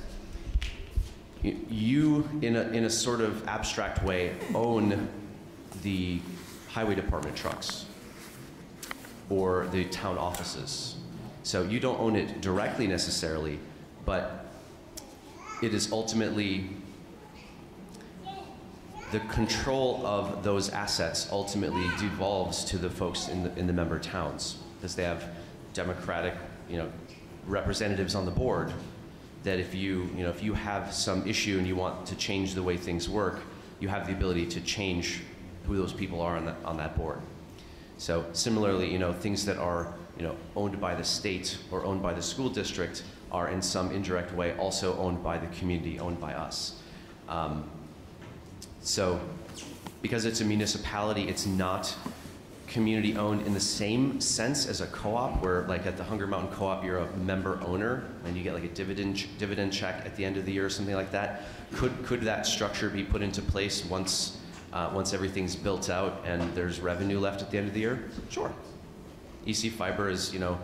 S10: you, in a, in a sort of abstract way, own the highway department trucks or the town offices. So you don't own it directly necessarily, but it is ultimately the control of those assets ultimately devolves to the folks in the, in the member towns because they have democratic, you know, representatives on the board that if you, you know, if you have some issue and you want to change the way things work, you have the ability to change who those people are on that, on that board. So similarly, you know, things that are, you know, owned by the state or owned by the school district are in some indirect way also owned by the community, owned by us. Um, so because it's a municipality, it's not community owned in the same sense as a co-op where like at the Hunger Mountain Co-op you're a member owner and you get like a dividend dividend check at the end of the year or something like that. Could could that structure be put into place once uh, once everything's built out and there's revenue left at the end of the year? Sure. EC Fiber is, you know,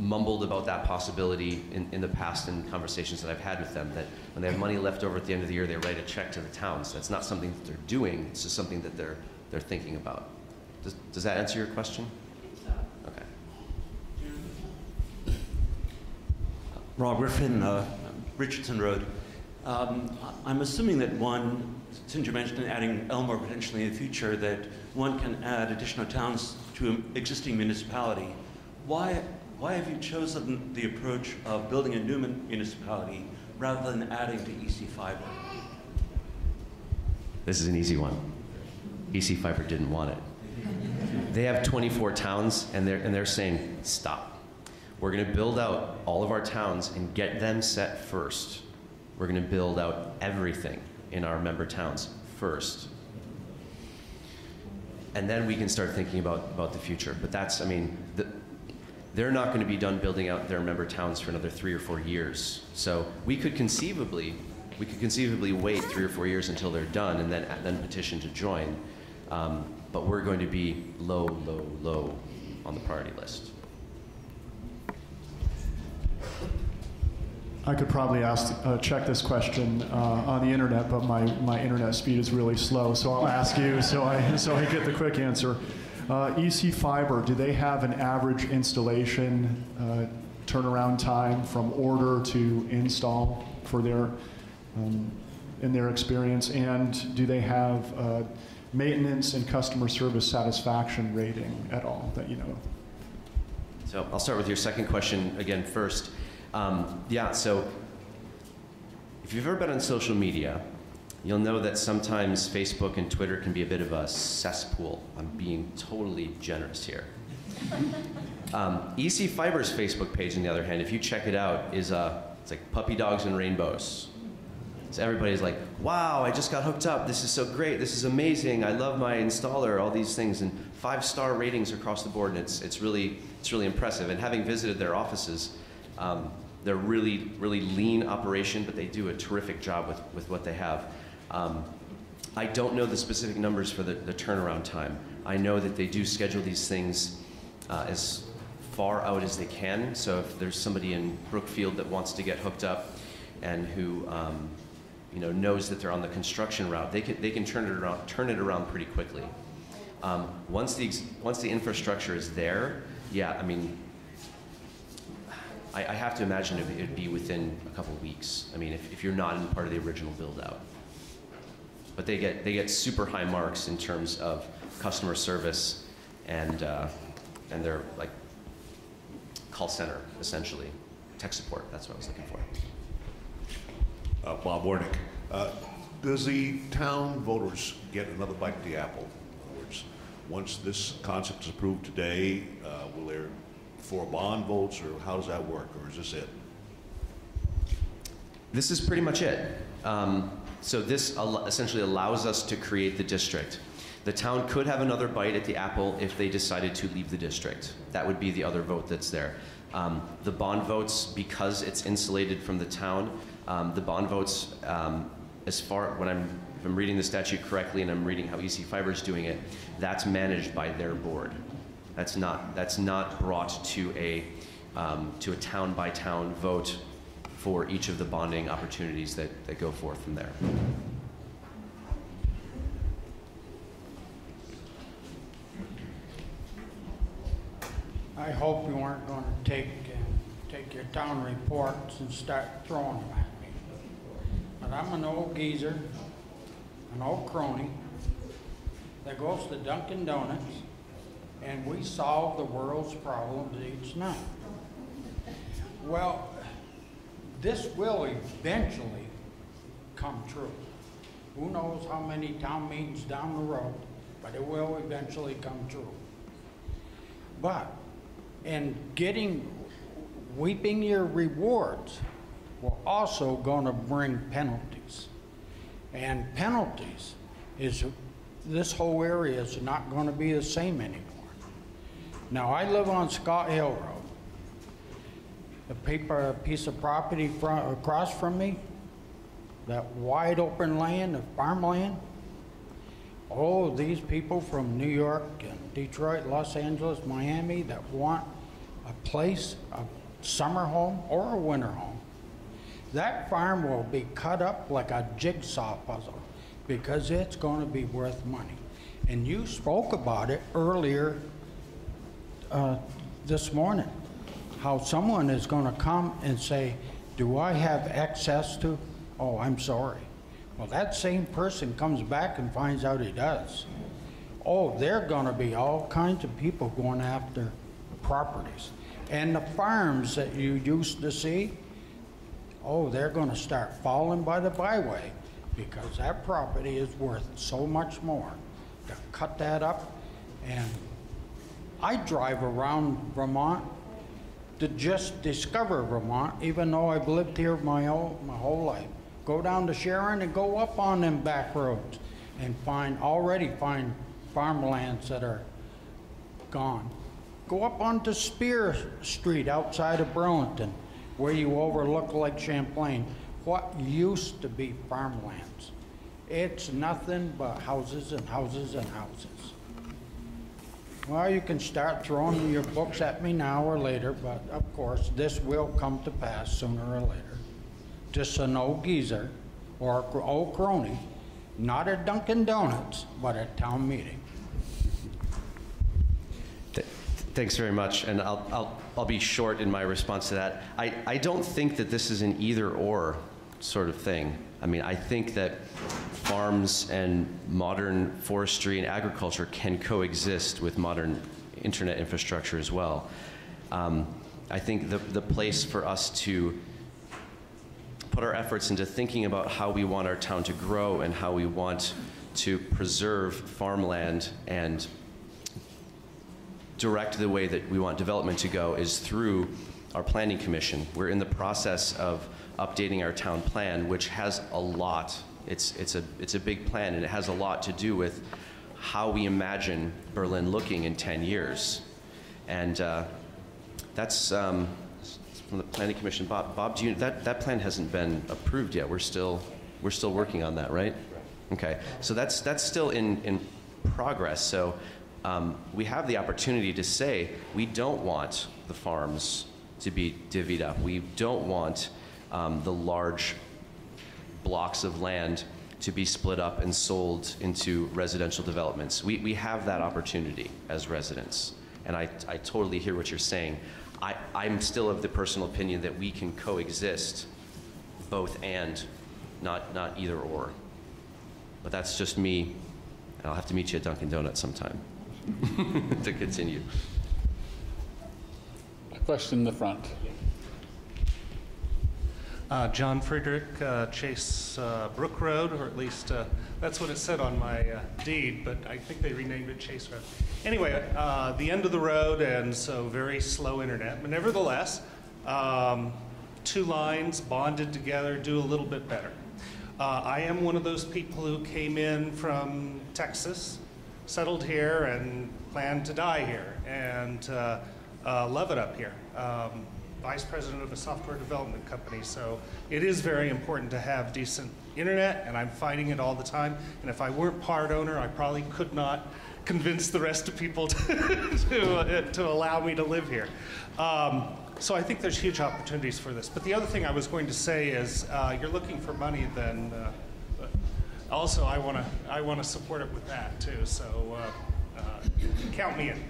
S10: mumbled about that possibility in, in the past in conversations that I've had with them that when they have money left over at the end of the year, they write a check to the towns. That's not something that they're doing, it's just something that they're, they're thinking about. Does, does that answer your question? Okay.
S17: Rob Griffin, uh, Richardson Road. Um, I'm assuming that one, since you mentioned adding Elmore potentially in the future, that one can add additional towns to an existing municipality. Why, why have you chosen the approach of building a new municipality rather than adding to EC Fiber?
S10: This is an easy one. EC Fiber didn't want it. They have 24 towns, and they're, and they're saying, stop. We're going to build out all of our towns and get them set first. We're going to build out everything in our member towns first. And then we can start thinking about, about the future. But that's, I mean, the, they're not going to be done building out their member towns for another three or four years. So we could conceivably, we could conceivably wait three or four years until they're done and then, then petition to join. Um, but we're going to be low, low, low on the priority list.
S8: I could probably ask, uh, check this question uh, on the internet, but my, my internet speed is really slow, so I'll ask you so I, so I get the quick answer. Uh, EC Fiber, do they have an average installation uh, turnaround time from order to install for their, um, in their experience? And do they have uh, maintenance and customer service satisfaction rating at all that you know?
S10: So I'll start with your second question again first. Um, yeah, so if you've ever been on social media, you'll know that sometimes Facebook and Twitter can be a bit of a cesspool. I'm being totally generous here. Um, EC Fiber's Facebook page, on the other hand, if you check it out, is a It's like puppy dogs and rainbows. So everybody's like, wow, I just got hooked up. This is so great. This is amazing. I love my installer, all these things, and five star ratings across the board. And it's, it's, really, it's really impressive. And having visited their offices, um, they're really, really lean operation, but they do a terrific job with, with what they have. Um, I don't know the specific numbers for the, the turnaround time. I know that they do schedule these things uh, as far out as they can. So if there's somebody in Brookfield that wants to get hooked up and who um, you know, knows that they're on the construction route, they can, they can turn it around, turn it around pretty quickly. Um, once, the, once the infrastructure is there, yeah, I mean, I, I have to imagine it would be within a couple weeks. I mean, if, if you're not in part of the original build out. But they get, they get super high marks in terms of customer service and, uh, and their like call center, essentially. Tech support, that's what I was looking for.
S18: Uh, Bob Warnick. Uh, Does the town voters get another bite at the apple? In other words, once this concept is approved today, uh, will there, four bond votes, or how does that work, or is this it?
S10: This is pretty much it. Um, so this al- essentially allows us to create the district. The town could have another bite at the apple if they decided to leave the district. That would be the other vote that's there. Um, the bond votes, because it's insulated from the town, um, the bond votes, um, as far when I'm if I'm reading the statute correctly and I'm reading how EC Fiber is doing it, that's managed by their board. That's not that's not brought to a um, to a town by town vote for each of the bonding opportunities that, that go forth from there.
S19: I hope you aren't gonna take, uh, take your town reports and start throwing them at me. But I'm an old geezer, an old crony, that goes to Dunkin' Donuts, and we solve the world's problems each night. Well, this will eventually come true. Who knows how many town meetings down the road, but it will eventually come true. But and getting, reaping your rewards will also going to bring penalties. And penalties is, this whole area is not going to be the same anymore. Now, I live on Scott Hill Road. A paper, piece of property across from me, that wide open land of farmland. Oh, these people from New York and Detroit, Los Angeles, Miami that want a place, a summer home or a winter home. That farm will be cut up like a jigsaw puzzle because it's going to be worth money. And you spoke about it earlier uh, this morning, how someone is going to come and say, do I have access to? Oh, I'm sorry. Well, that same person comes back and finds out he does. Oh, there are going to be all kinds of people going after properties. And the farms that you used to see, oh, they're going to start falling by the byway because that property is worth so much more. To cut that up, and I drive around Vermont to just discover Vermont, even though I've lived here my whole, my whole life. Go down to Sharon and go up on them back roads and find, already find farmlands that are gone. Go up onto Spear Street outside of Burlington, where you overlook Lake Champlain, what used to be farmlands. It's nothing but houses and houses and houses. Well, you can start throwing your books at me now or later, but of course, this will come to pass sooner or later. Just an old geezer or an old crony, not at Dunkin' Donuts, but at town meeting.
S10: Th- Thanks very much, and I'll, I'll, I'll be short in my response to that. I, I don't think that this is an either-or sort of thing. I mean, I think that farms and modern forestry and agriculture can coexist with modern internet infrastructure as well. Um, I think the, the place for us to put our efforts into thinking about how we want our town to grow and how we want to preserve farmland and direct the way that we want development to go is through our planning commission. We're in the process of updating our town plan, which has a lot. It's, it's, a, it's a big plan, and it has a lot to do with how we imagine Berlin looking in 10 years. And uh, that's um, from the planning commission. Bob, Bob, do you, that, that plan hasn't been approved yet. We're still, we're still working on that, right? Okay, so that's, that's still in, in progress. So um, we have the opportunity to say, we don't want the farms to be divvied up. We don't want um, the large blocks of land to be split up and sold into residential developments. We, we have that opportunity as residents. And I, I totally hear what you're saying. I, I'm still of the personal opinion that we can coexist both and, not, not either or. But that's just me. and I'll have to meet you at Dunkin' Donuts sometime to continue.
S1: A question in the front.
S20: Uh, John Frederick, uh, Chase uh, Brook Road, or at least uh, that's what it said on my uh, deed, but I think they renamed it Chase Road. Anyway, uh, the end of the road, and so very slow internet. But nevertheless, um, two lines bonded together do a little bit better. I am one of those people who came in from Texas, settled here, and planned to die here, and love it up here. Um, vice president of a software development company, so it is very important to have decent internet, and I'm fighting it all the time. And if I weren't part owner, I probably could not convince the rest of people to, to, to allow me to live here. Um, so I think there's huge opportunities for this. But the other thing I was going to say is, uh, you're looking for money, then uh, also I want to I want to support it with that too. So uh, uh, count me in.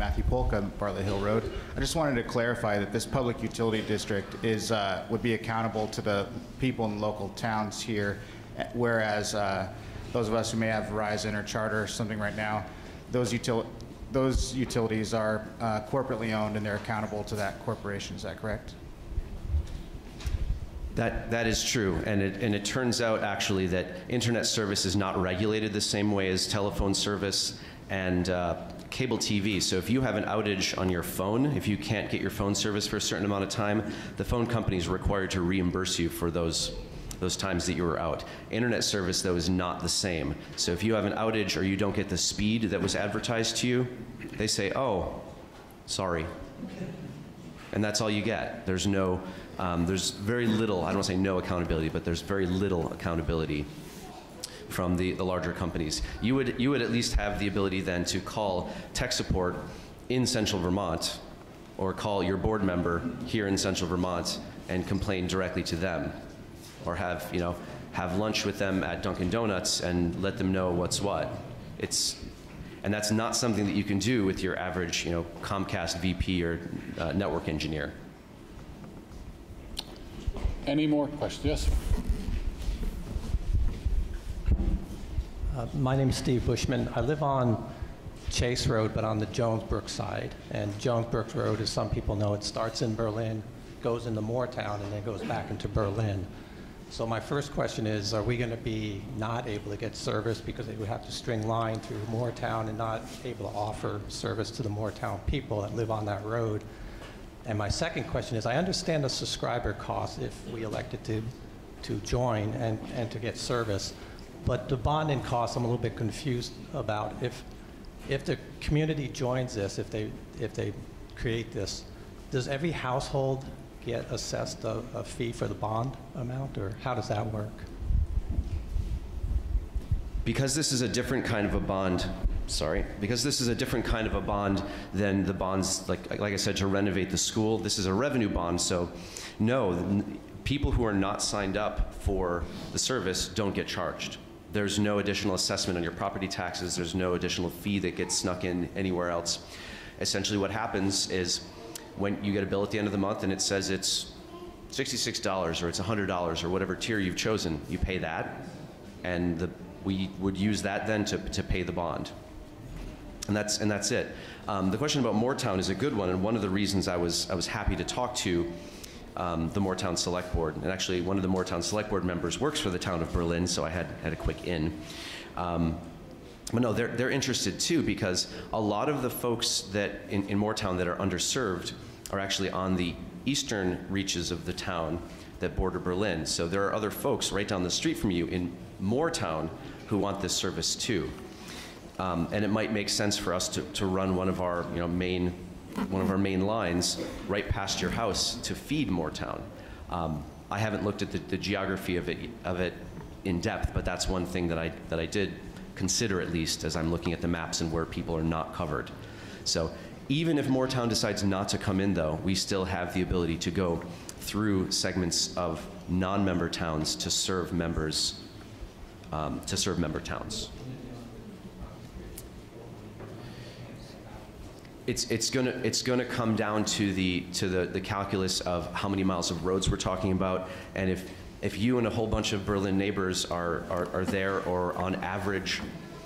S21: Matthew Polka, Bartlett Hill Road. I just wanted to clarify that this public utility district is, uh, would be accountable to the people in local towns here, whereas uh, those of us who may have Verizon or Charter or something right now, those util, those utilities are uh, corporately owned and they're accountable to that corporation, is that correct?
S10: That, that is true, and it, and it turns out actually that internet service is not regulated the same way as telephone service and uh, cable TV. So if you have an outage on your phone, if you can't get your phone service for a certain amount of time, the phone company is required to reimburse you for those those times that you were out. Internet service, though, is not the same. So if you have an outage or you don't get the speed that was advertised to you, they say, oh, sorry. And that's all you get. There's no, um, there's very little, I don't want to say no accountability, but there's very little accountability from the, the larger companies. You would, you would at least have the ability then to call tech support in central Vermont or call your board member here in central Vermont and complain directly to them or have, you know, have lunch with them at Dunkin' Donuts and let them know what's what. It's, and that's not something that you can do with your average, you know, Comcast VP or uh, network engineer.
S1: Any more questions? Yes.
S22: Uh, My name is Steve Bushman. I live on Chase Road, but on the Jonesbrook side. And Jonesbrook Road, as some people know, it starts in Berlin, goes into Moretown, and then goes back into Berlin. So my first question is, are we going to be not able to get service because they would have to string line through Moretown and not able to offer service to the Moretown people that live on that road? And my second question is, I understand the subscriber cost if we elected to, to join and, and to get service, but the bonding costs, I'm a little bit confused about. If, if the community joins this, if they, if they create this, does every household get assessed a, a fee for the bond amount, or how does that work?
S10: Because this is a different kind of a bond, sorry, because this is a different kind of a bond than the bonds, like, like I said, to renovate the school, this is a revenue bond, so no, people who are not signed up for the service don't get charged. There's no additional assessment on your property taxes, there's no additional fee that gets snuck in anywhere else. Essentially what happens is when you get a bill at the end of the month and it says it's $66 or it's $100 or whatever tier you've chosen, you pay that, and the, we would use that then to, to pay the bond. And that's, and that's it. Um, the question about Moretown is a good one, and one of the reasons I was, I was happy to talk to um, the Moretown Select Board. And actually, one of the Moretown Select Board members works for the town of Berlin, so I had, had a quick in. Um, but no, they're, they're interested too because a lot of the folks that in, in Moretown that are underserved are actually on the eastern reaches of the town that border Berlin. So there are other folks right down the street from you in Moretown who want this service too. Um, and it might make sense for us to, to run one of our you know, main one of our main lines right past your house to feed Moretown. Um, I haven't looked at the, the geography of it, of it in depth, but that's one thing that I, that I did consider at least as I'm looking at the maps and where people are not covered. So even if Moretown decides not to come in though, we still have the ability to go through segments of non-member towns to serve members, um, to serve member towns. It's, it's gonna it's gonna come down to the to the, the calculus of how many miles of roads we're talking about, and if if you and a whole bunch of Berlin neighbors are, are, are there, or on average,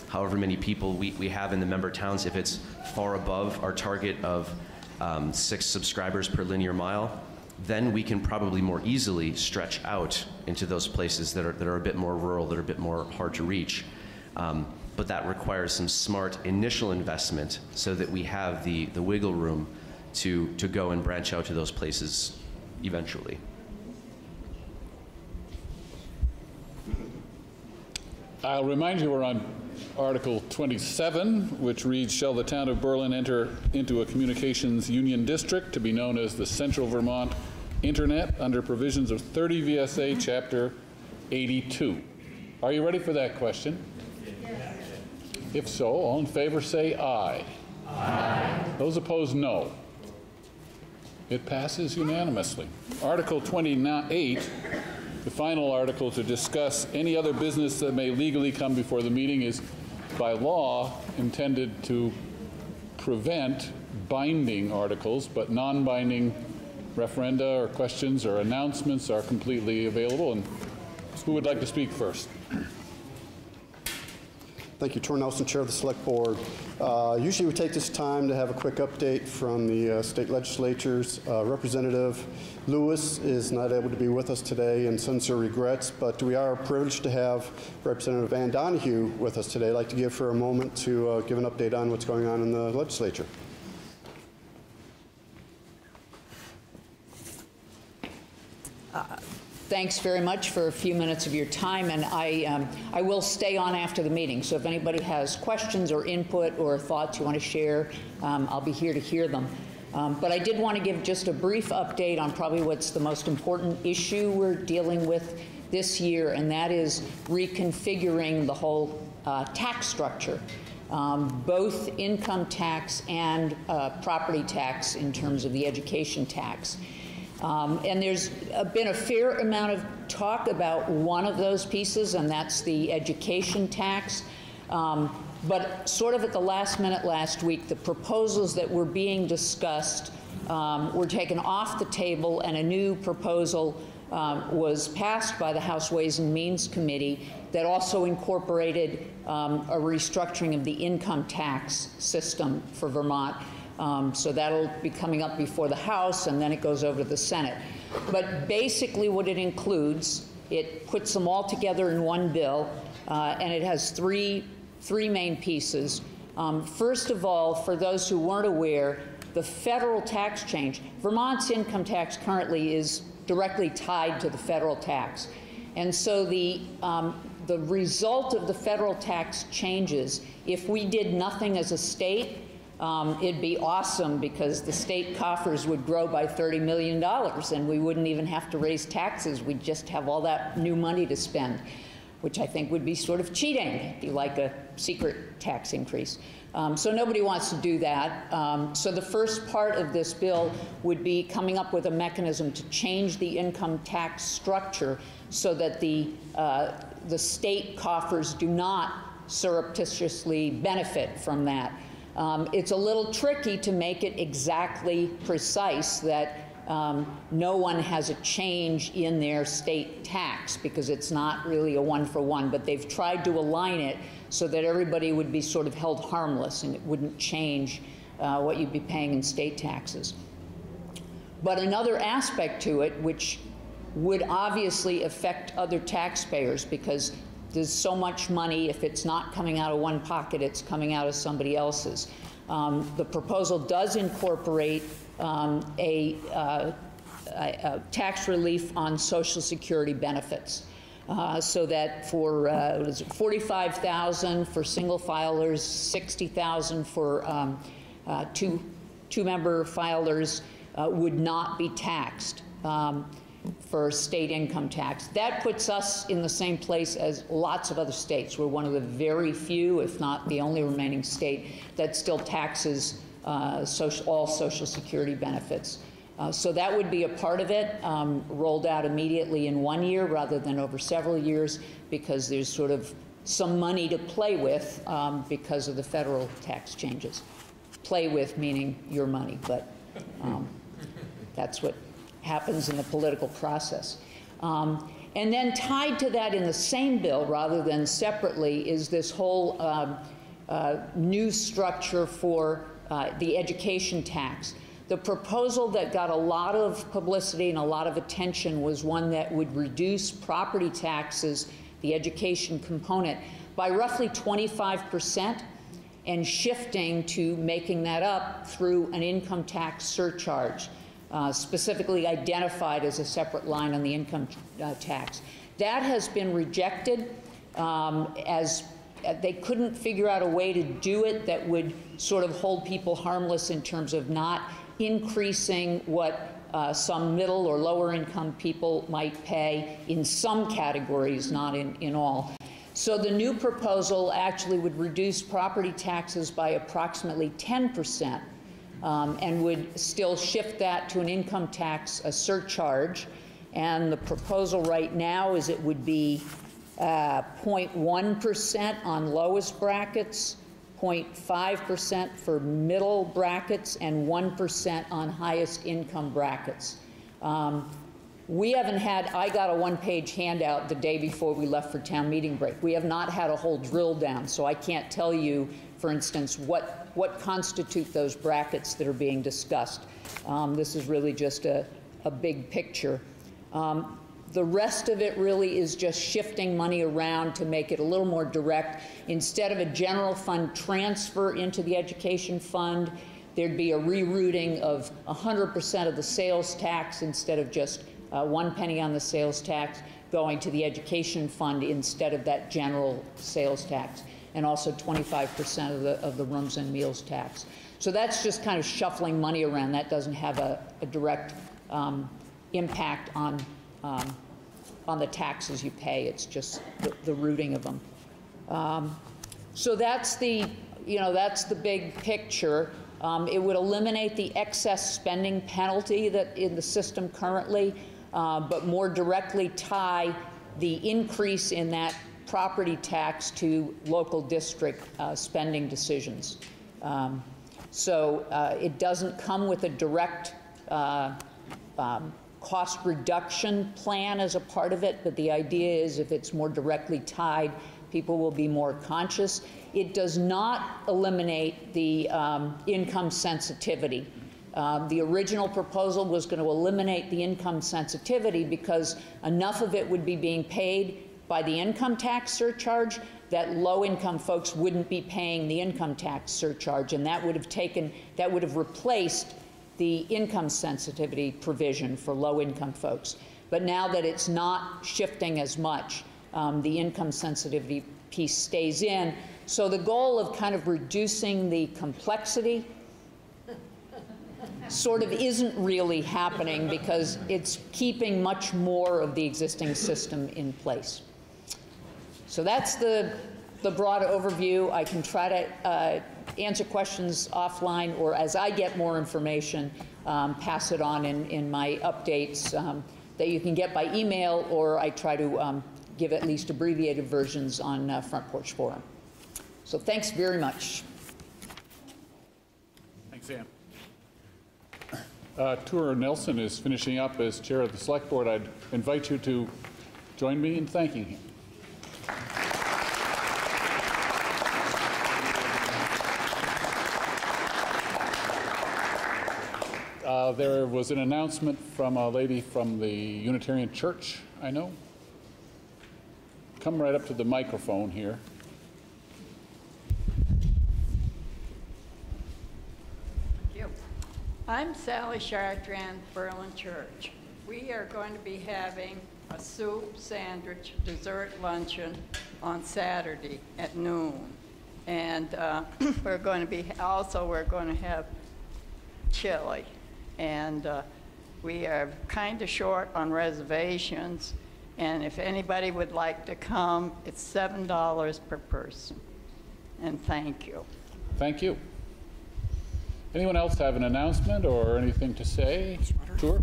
S10: however many people we, we have in the member towns, if it's far above our target of um, six subscribers per linear mile, then we can probably more easily stretch out into those places that are, that are a bit more rural, that are a bit more hard to reach. Um, but that requires some smart initial investment so that we have the, the wiggle room to, to go and branch out to those places eventually.
S1: I'll remind you we're on Article 27, which reads, Shall the town of Berlin enter into a communications union district to be known as the Central Vermont Internet under provisions of 30 VSA Chapter 82? Are you ready for that question? If so, all in favor say aye. Aye. Those opposed, no. It passes unanimously. Article 28 the final article to discuss any other business that may legally come before the meeting is by law intended to prevent binding articles, but non-binding referenda or questions or announcements are completely available. And who would like to speak first?
S23: Thank you. Tor Nelson, Chair of the Select Board. Uh, usually we take this time to have a quick update from the uh, state legislatures. Uh, Representative Lewis is not able to be with us today and sends her regrets, but we are privileged to have Representative Anne Donahue with us today. I'd like to give her a moment to uh, give an update on what's going on in the legislature.
S24: Thanks very much for a few minutes of your time, and I, um, I will stay on after the meeting. So if anybody has questions or input or thoughts you want to share, um, I'll be here to hear them. Um, but I did want to give just a brief update on probably what's the most important issue we're dealing with this year, and that is reconfiguring the whole uh, tax structure. Um, both income tax and uh, property tax in terms of the education tax. Um, and there's been a fair amount of talk about one of those pieces, and that's the education tax. Um, but sort of at the last minute last week, the proposals that were being discussed um, were taken off the table, and a new proposal um, was passed by the House Ways and Means Committee that also incorporated um, a restructuring of the income tax system for Vermont. Um, so that'll be coming up before the House, and then it goes over to the Senate. But basically, what it includes, it puts them all together in one bill, uh, and it has three three main pieces. Um, first of all, for those who weren't aware, the federal tax change. Vermont's income tax currently is directly tied to the federal tax, and so the um, the result of the federal tax changes. If we did nothing as a state, um, it'd be awesome because the state coffers would grow by $30 million and we wouldn't even have to raise taxes. We'd just have all that new money to spend, which I think would be sort of cheating, It'd be like a secret tax increase. Um, so nobody wants to do that. Um, so the first part of this bill would be coming up with a mechanism to change the income tax structure so that the, uh, the state coffers do not surreptitiously benefit from that. Um, it's a little tricky to make it exactly precise that um, no one has a change in their state tax because it's not really a one for one, but they've tried to align it so that everybody would be sort of held harmless and it wouldn't change uh, what you'd be paying in state taxes. But another aspect to it, which would obviously affect other taxpayers because there's so much money, if it's not coming out of one pocket, it's coming out of somebody else's. Um, the proposal does incorporate um, a, uh, a, a tax relief on Social Security benefits. Uh, so that for uh, it, 45,000 for single filers, 60,000 for um, uh, two two-member filers uh, would not be taxed um, for state income tax. That puts us in the same place as lots of other states. We're one of the very few, if not the only remaining state, that still taxes uh, social, all Social Security benefits. Uh, so that would be a part of it, um, rolled out immediately in one year rather than over several years, because there's sort of some money to play with um, because of the federal tax changes. Play with meaning your money, but um, that's what happens in the political process. Um, and then tied to that in the same bill rather than separately is this whole um, uh, new structure for uh, the education tax. The proposal that got a lot of publicity and a lot of attention was one that would reduce property taxes, the education component, by roughly 25 percent and shifting to making that up through an income tax surcharge, uh, specifically identified as a separate line on the income uh, tax. That has been rejected um, as uh, they couldn't figure out a way to do it that would sort of hold people harmless in terms of not increasing what uh, some middle or lower income people might pay in some categories, not in, in all. So the new proposal actually would reduce property taxes by approximately 10% um, and would still shift that to an income tax, a surcharge. And the proposal right now is it would be 0.1% uh, on lowest brackets, 0.5% for middle brackets, and 1% on highest income brackets. Um, we haven't had, I got a one page handout the day before we left for town meeting break. We have not had a whole drill down, so I can't tell you, for instance, what, what constitute those brackets that are being discussed. Um, this is really just a, a big picture. Um, the rest of it really is just shifting money around to make it a little more direct. Instead of a general fund transfer into the education fund, there'd be a rerouting of 100% of the sales tax instead of just uh, one penny on the sales tax going to the education fund instead of that general sales tax, and also 25% of the, of the rooms and meals tax. So that's just kind of shuffling money around. That doesn't have a, a direct um, impact on, um, on the taxes you pay. It's just the, the routing of them. Um, so that's the, you know, that's the big picture. Um, it would eliminate the excess spending penalty that in the system currently uh, but more directly tie the increase in that property tax to local district uh, spending decisions. Um, so uh, it doesn't come with a direct uh, um, cost reduction plan as a part of it, but the idea is if it's more directly tied, people will be more conscious. It does not eliminate the um, income sensitivity. Um, the original proposal was going to eliminate the income sensitivity because enough of it would be being paid by the income tax surcharge that low income folks wouldn't be paying the income tax surcharge and that would have taken that would have replaced the income sensitivity provision for low income folks but now that it's not shifting as much um, the income sensitivity piece stays in so the goal of kind of reducing the complexity sort of isn't really happening because it's keeping much more of the existing system in place. So that's the, the broad overview. I can try to uh, answer questions offline or as I get more information, um, pass it on in, in my updates um, that you can get by email or I try to um, give at least abbreviated versions on uh, Front Porch Forum. So thanks very much.
S1: Thanks, Sam. Uh, Tura Nelson is finishing up as chair of the select board. I'd invite you to join me in thanking him. Uh, There was an announcement from a lady from the Unitarian Church, I know. Come right up to the microphone here.
S25: Thank you. I'm Sally Chartrand, Berlin Church. We are going to be having a soup, sandwich, dessert luncheon on Saturday at noon. And uh, we're going to be, also, we're going to have chili. And uh, we are kind of short on reservations. And if anybody would like to come, it's $7 per person. And thank you.
S1: Thank you. Anyone else have an announcement or anything to say? Sure.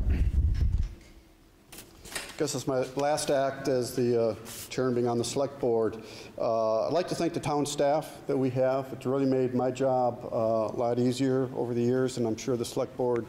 S2: Guess it's my last act as the uh, chairman being on the select board. Uh, I'd like to thank the town staff that we have. It's really made my job uh, a lot easier over the years, and I'm sure the select board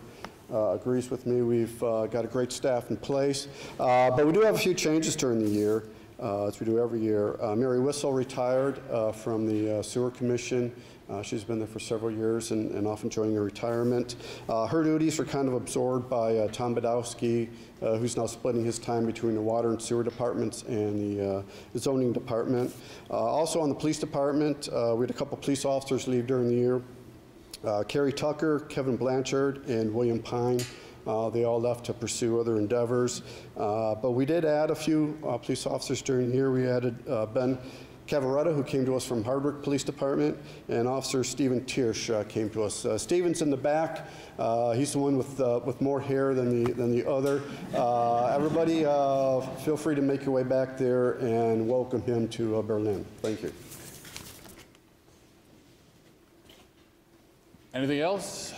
S2: uh, agrees with me. We've uh, got a great staff in place. Uh, But we do have a few changes during the year, as we do every year. Uh, Mary Whistle retired uh, from the uh, Sewer Commission. Uh, She's been there for several years and and off enjoying her retirement. Uh, Her duties are kind of absorbed by uh, Tom Badowski, uh, who's now splitting his time between the water and sewer departments and the uh, zoning department. Uh, Also on the police department, uh, we had a couple police officers leave during the year. Uh, Kerry Tucker, Kevin Blanchard, and William Pine. Uh, they all left to pursue other endeavors. Uh, but we did add a few uh, police officers during the year. We added uh, Ben Cavaretta, who came to us from Hardwick Police Department, and Officer Stephen Tiersch uh, came to us. Uh, Stephen's in the back. Uh, he's the one with, uh, with more hair than the, than the other. Everybody, feel free to make your way back there and welcome him to Berlin. Thank you.
S1: Anything else?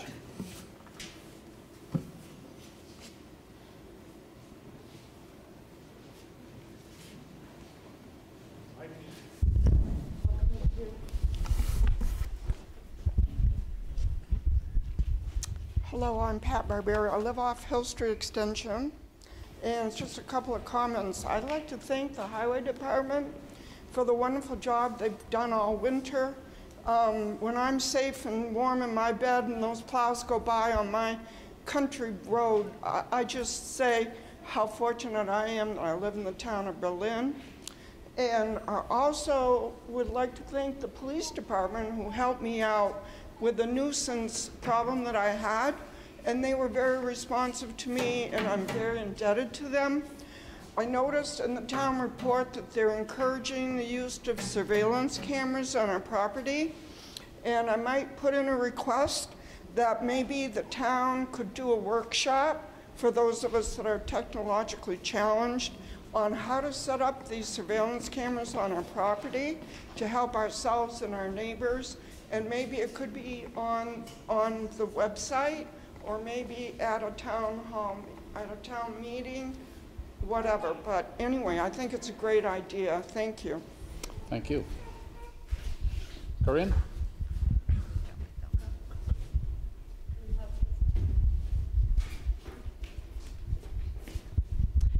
S26: Hello, I'm Pat Barbera. I live off Hill Street Extension. And it's just a couple of comments. I'd like to thank the Highway Department for the wonderful job they've done all winter. Um, when I'm safe and warm in my bed and those plows go by on my country road, I, I just say how fortunate I am that I live in the town of Berlin. And I also would like to thank the police department who helped me out with the nuisance problem that I had. And they were very responsive to me, and I'm very indebted to them. I noticed in the town report that they're encouraging the use of surveillance cameras on our property. And I might put in a request that maybe the town could do a workshop for those of us that are technologically challenged on how to set up these surveillance cameras on our property to help ourselves and our neighbors. And maybe it could be on, on the website or maybe at a town hall, at a town meeting, whatever. But anyway, I think it's a great idea. Thank you.
S1: Thank you. Corinne?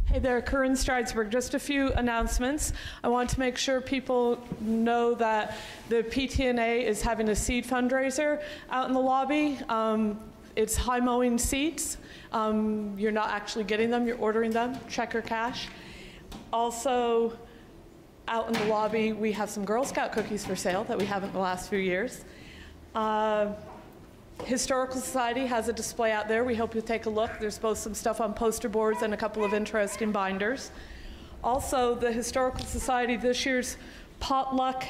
S27: Hey there, Corinne Stridesburg. Just a few announcements. I want to make sure people know that the PTNA is having a seed fundraiser out in the lobby. Um, it's High Mowing Seeds. Um, you're not actually getting them, you're ordering them, check or cash. Also, out in the lobby, we have some Girl Scout cookies for sale that we haven't in the last few years. Uh, Historical Society has a display out there. We hope you'll take a look. There's both some stuff on poster boards and a couple of interesting binders. Also, the Historical Society this year's potluck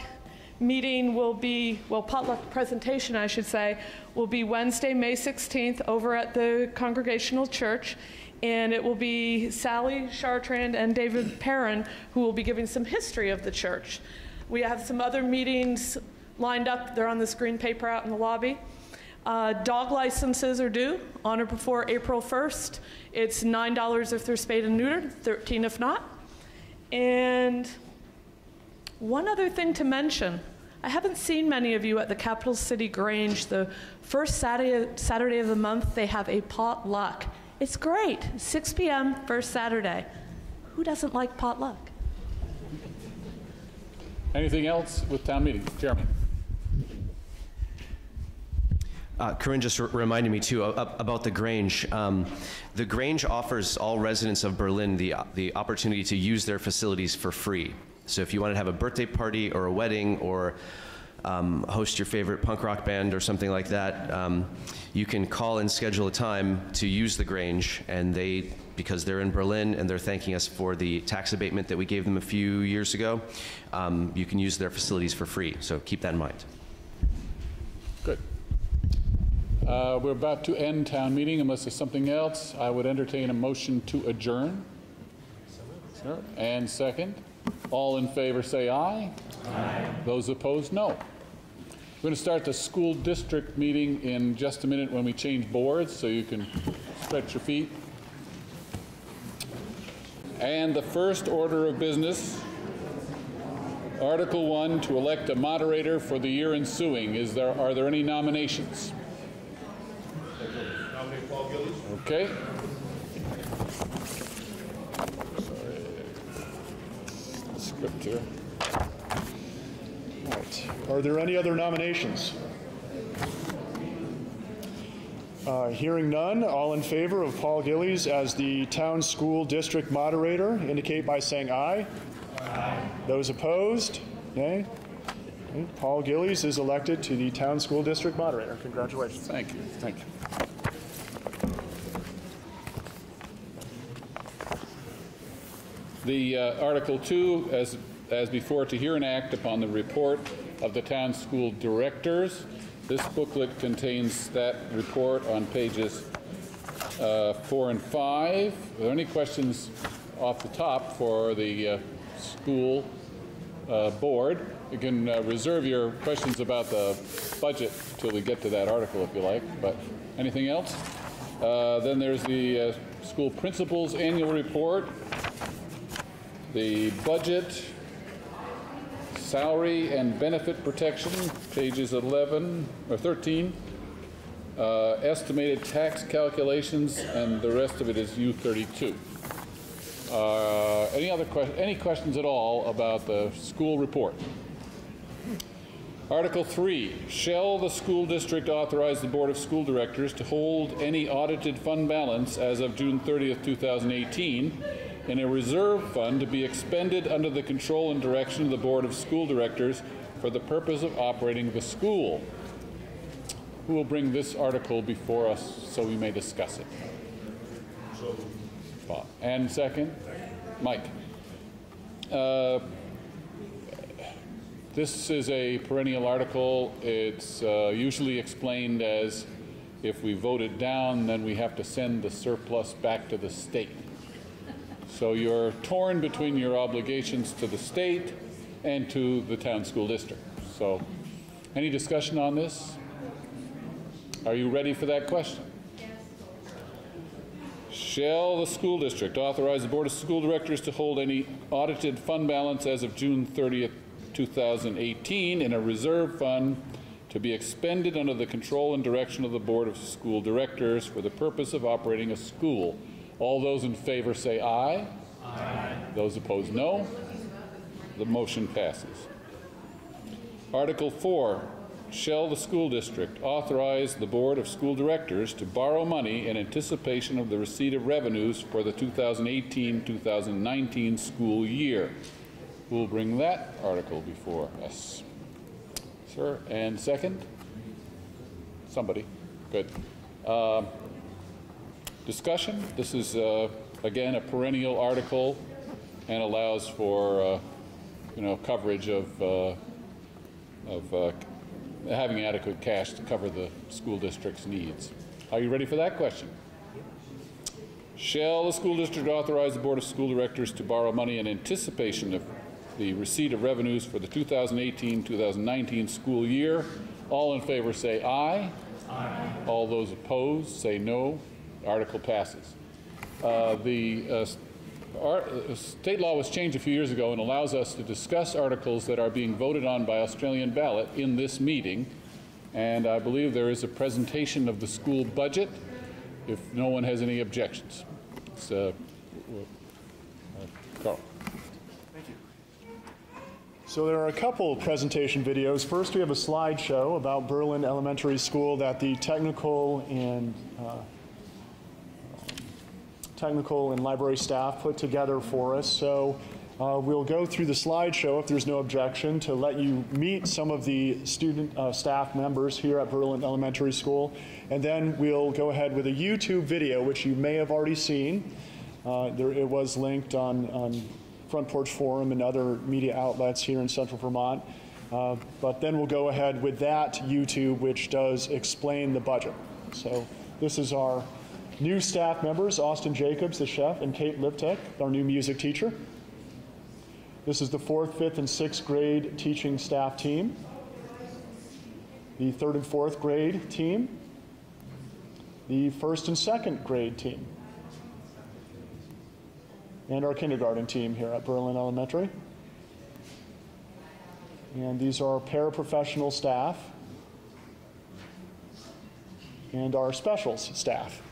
S27: meeting will be, well, potluck presentation, I should say, will be Wednesday, May 16th over at the Congregational Church. And it will be Sally Chartrand and David Perrin who will be giving some history of the church. We have some other meetings lined up. They're on the screen paper out in the lobby. Uh, dog licenses are due on or before April 1st. It's $9 if they're spayed and neutered, 13 if not. And one other thing to mention. I haven't seen many of you at the Capital City Grange. The first Saturday, Saturday of the month, they have a potluck. It's great. 6 p.m., first Saturday. Who doesn't like potluck?
S1: Anything else with town meeting? Jeremy?
S10: Uh, Corinne just r- reminded me too a- about the Grange. Um, the Grange offers all residents of Berlin the, the opportunity to use their facilities for free. So if you want to have a birthday party or a wedding or um, host your favorite punk rock band or something like that, um, you can call and schedule a time to use the Grange, and they, because they're in Berlin and they're thanking us for the tax abatement that we gave them a few years ago, um, you can use their facilities for free. So keep that in mind.
S1: Good. Uh, We're about to end town meeting unless there's something else. I would entertain a motion to adjourn. Sure. And second. All in favor, say aye. Aye. Those opposed, no. We're going to start the school district meeting in just a minute when we change boards, so you can stretch your feet. And the first order of business, Article 1, to elect a moderator for the year ensuing. Is there, are there any nominations?
S18: Nominate Paul Gillies.
S1: Okay. Script here.
S8: All right. Are there any other nominations? Uh, Hearing none, all in favor of Paul Gillies as the town school district moderator indicate by saying aye. Aye. Those opposed, nay. Okay, Paul Gillies is elected to the town school district moderator. Congratulations.
S1: Thank you, thank you. The uh, Article 2, as, as before, to hear and act upon the report of the town school directors. This booklet contains that report on pages uh, 4 and 5. Are there any questions off the top for the uh, school uh, board? You can uh, reserve your questions about the budget till we get to that article if you like, but anything else? Uh, Then there's the school principal's annual report, the budget, salary and benefit protection, pages 11 or 13, uh, estimated tax calculations, and the rest of it is U32. Uh, Any other que, any questions at all about the school report? Article 3, shall the school district authorize the Board of School Directors to hold any audited fund balance as of June 30th, 2018 in a reserve fund to be expended under the control and direction of the Board of School Directors for the purpose of operating the school? Who will bring this article before us so we may discuss it? Bob. And second? Mike. Uh, This is a perennial article. It's uh, usually explained as if we vote it down, then we have to send the surplus back to the state. So you're torn between your obligations to the state and to the town school district. So, any discussion on this? Are you ready for that question? Shall the school district authorize the Board of School Directors to hold any audited fund balance as of June 30th, 2018 in a reserve fund to be expended under the control and direction of the Board of School Directors for the purpose of operating a school? All those in favor say aye. Aye. Those opposed, no. The motion passes. Article 4, shall the school district authorize the Board of School Directors to borrow money in anticipation of the receipt of revenues for the 2018-2019 school year? We'll bring that article before us? Sir, and second? Somebody. Good. Um, Discussion? This is, uh, again, a perennial article and allows for, uh, you know, coverage of, uh, of uh, having adequate cash to cover the school district's needs. Are you ready for that question? Shall the school district authorize the Board of School Directors to borrow money in anticipation of the receipt of revenues for the 2018-2019 school year? All in favor say aye. Aye. All those opposed say no. Article passes. Uh, The uh, our, uh, state law was changed a few years ago and allows us to discuss articles that are being voted on by Australian ballot in this meeting. And I believe there is a presentation of the school budget, if no one has any objections. Uh, uh, Carl.
S8: Thank you. So there are a couple presentation videos. First, we have a slideshow about Berlin Elementary School that the technical and uh, technical and library staff put together for us. So uh, we'll go through the slideshow if there's no objection to let you meet some of the student uh, staff members here at Berlin Elementary School. And then we'll go ahead with a YouTube video, which you may have already seen. Uh, there, it was linked on, on Front Porch Forum and other media outlets here in central Vermont. Uh, but then we'll go ahead with that YouTube, which does explain the budget. So this is our new staff members, Austin Jacobs, the chef, and Kate Liptek, our new music teacher. This is the fourth, fifth, and sixth grade teaching staff team. The third and fourth grade team. The first and second grade team and our kindergarten team here at Berlin Elementary. And these are our paraprofessional staff and our specials staff.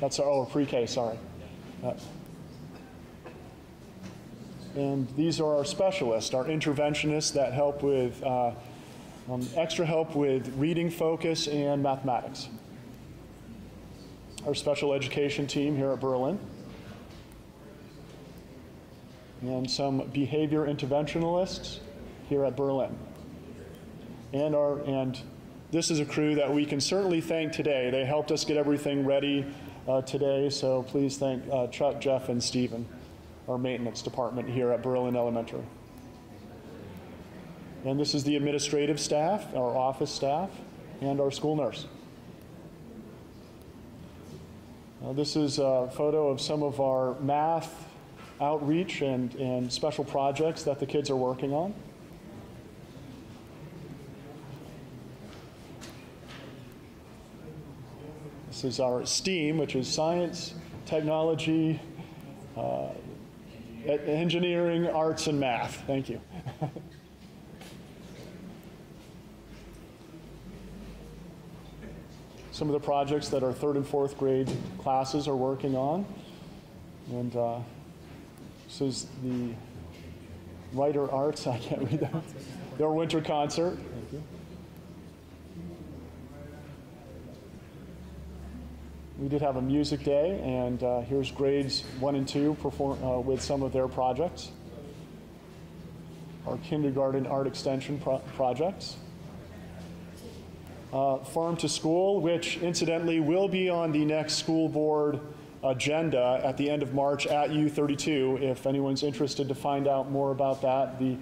S8: That's our, oh, pre-K, sorry. Uh, and these are our specialists, our interventionists that help with uh, um, extra help with reading focus and mathematics. Our special education team here at Berlin. And some behavior interventionalists here at Berlin. And, our, and this is a crew that we can certainly thank today. They helped us get everything ready uh, today, so please thank uh, Chuck, Jeff, and Stephen, our maintenance department here at Berlin Elementary. And this is the administrative staff, our office staff, and our school nurse. Uh, this is a photo of some of our math outreach and, and special projects that the kids are working on. This is our STEAM, which is science, technology, uh, engineering, arts, and math. Thank you. some of the projects that our third and fourth grade classes are working on. And uh, this is the Writer Arts, I can't read that. Their winter concert. Thank you. We did have a music day, and uh, here's grades one and two perform, uh, with some of their projects. Our kindergarten art extension pro projects uh, Farm to School, which incidentally will be on the next school board agenda at the end of March at U32. If anyone's interested to find out more about that, the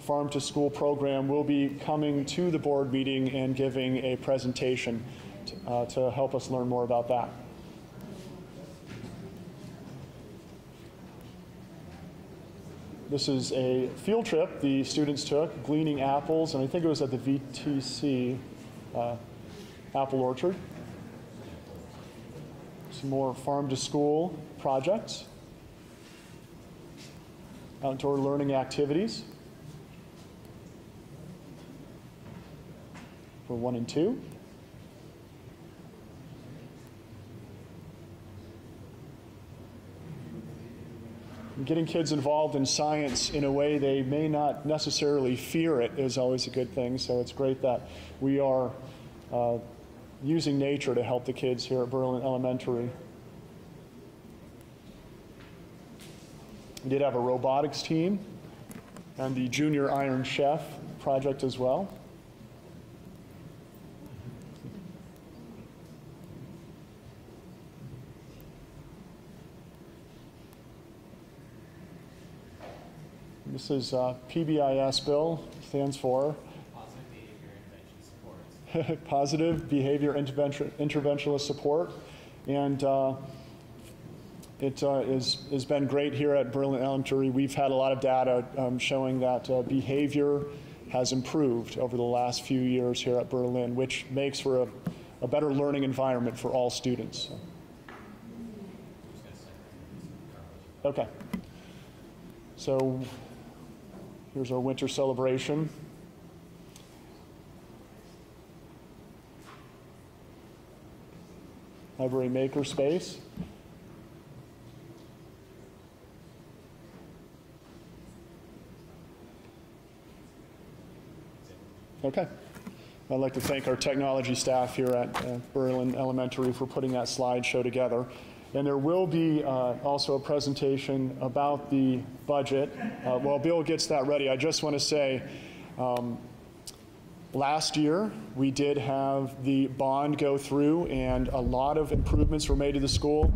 S8: Farm to School program will be coming to the board meeting and giving a presentation to, uh, to help us learn more about that. This is a field trip the students took, gleaning apples, and I think it was at the VTC uh, apple orchard. Some more farm to school projects, outdoor learning activities for one and two. Getting kids involved in science in a way they may not necessarily fear it is always a good thing. So it's great that we are uh, using nature to help the kids here at Berlin Elementary. We did have a robotics team and the Junior Iron Chef project as well. This is uh, PBIS bill, stands for Positive Behavior Intervention, Interventionist Support. And uh, it uh, is, has been great here at Berlin Elementary. We've had a lot of data um, showing that uh, behavior has improved over the last few years here at Berlin, which makes for a, a better learning environment for all students. Okay. So Here's our winter celebration. library maker space. Okay. I'd like to thank our technology staff here at uh, Berlin Elementary for putting that slideshow together. And there will be uh, also a presentation about the budget. Uh, while Bill gets that ready, I just want to say um, last year we did have the bond go through, and a lot of improvements were made to the school.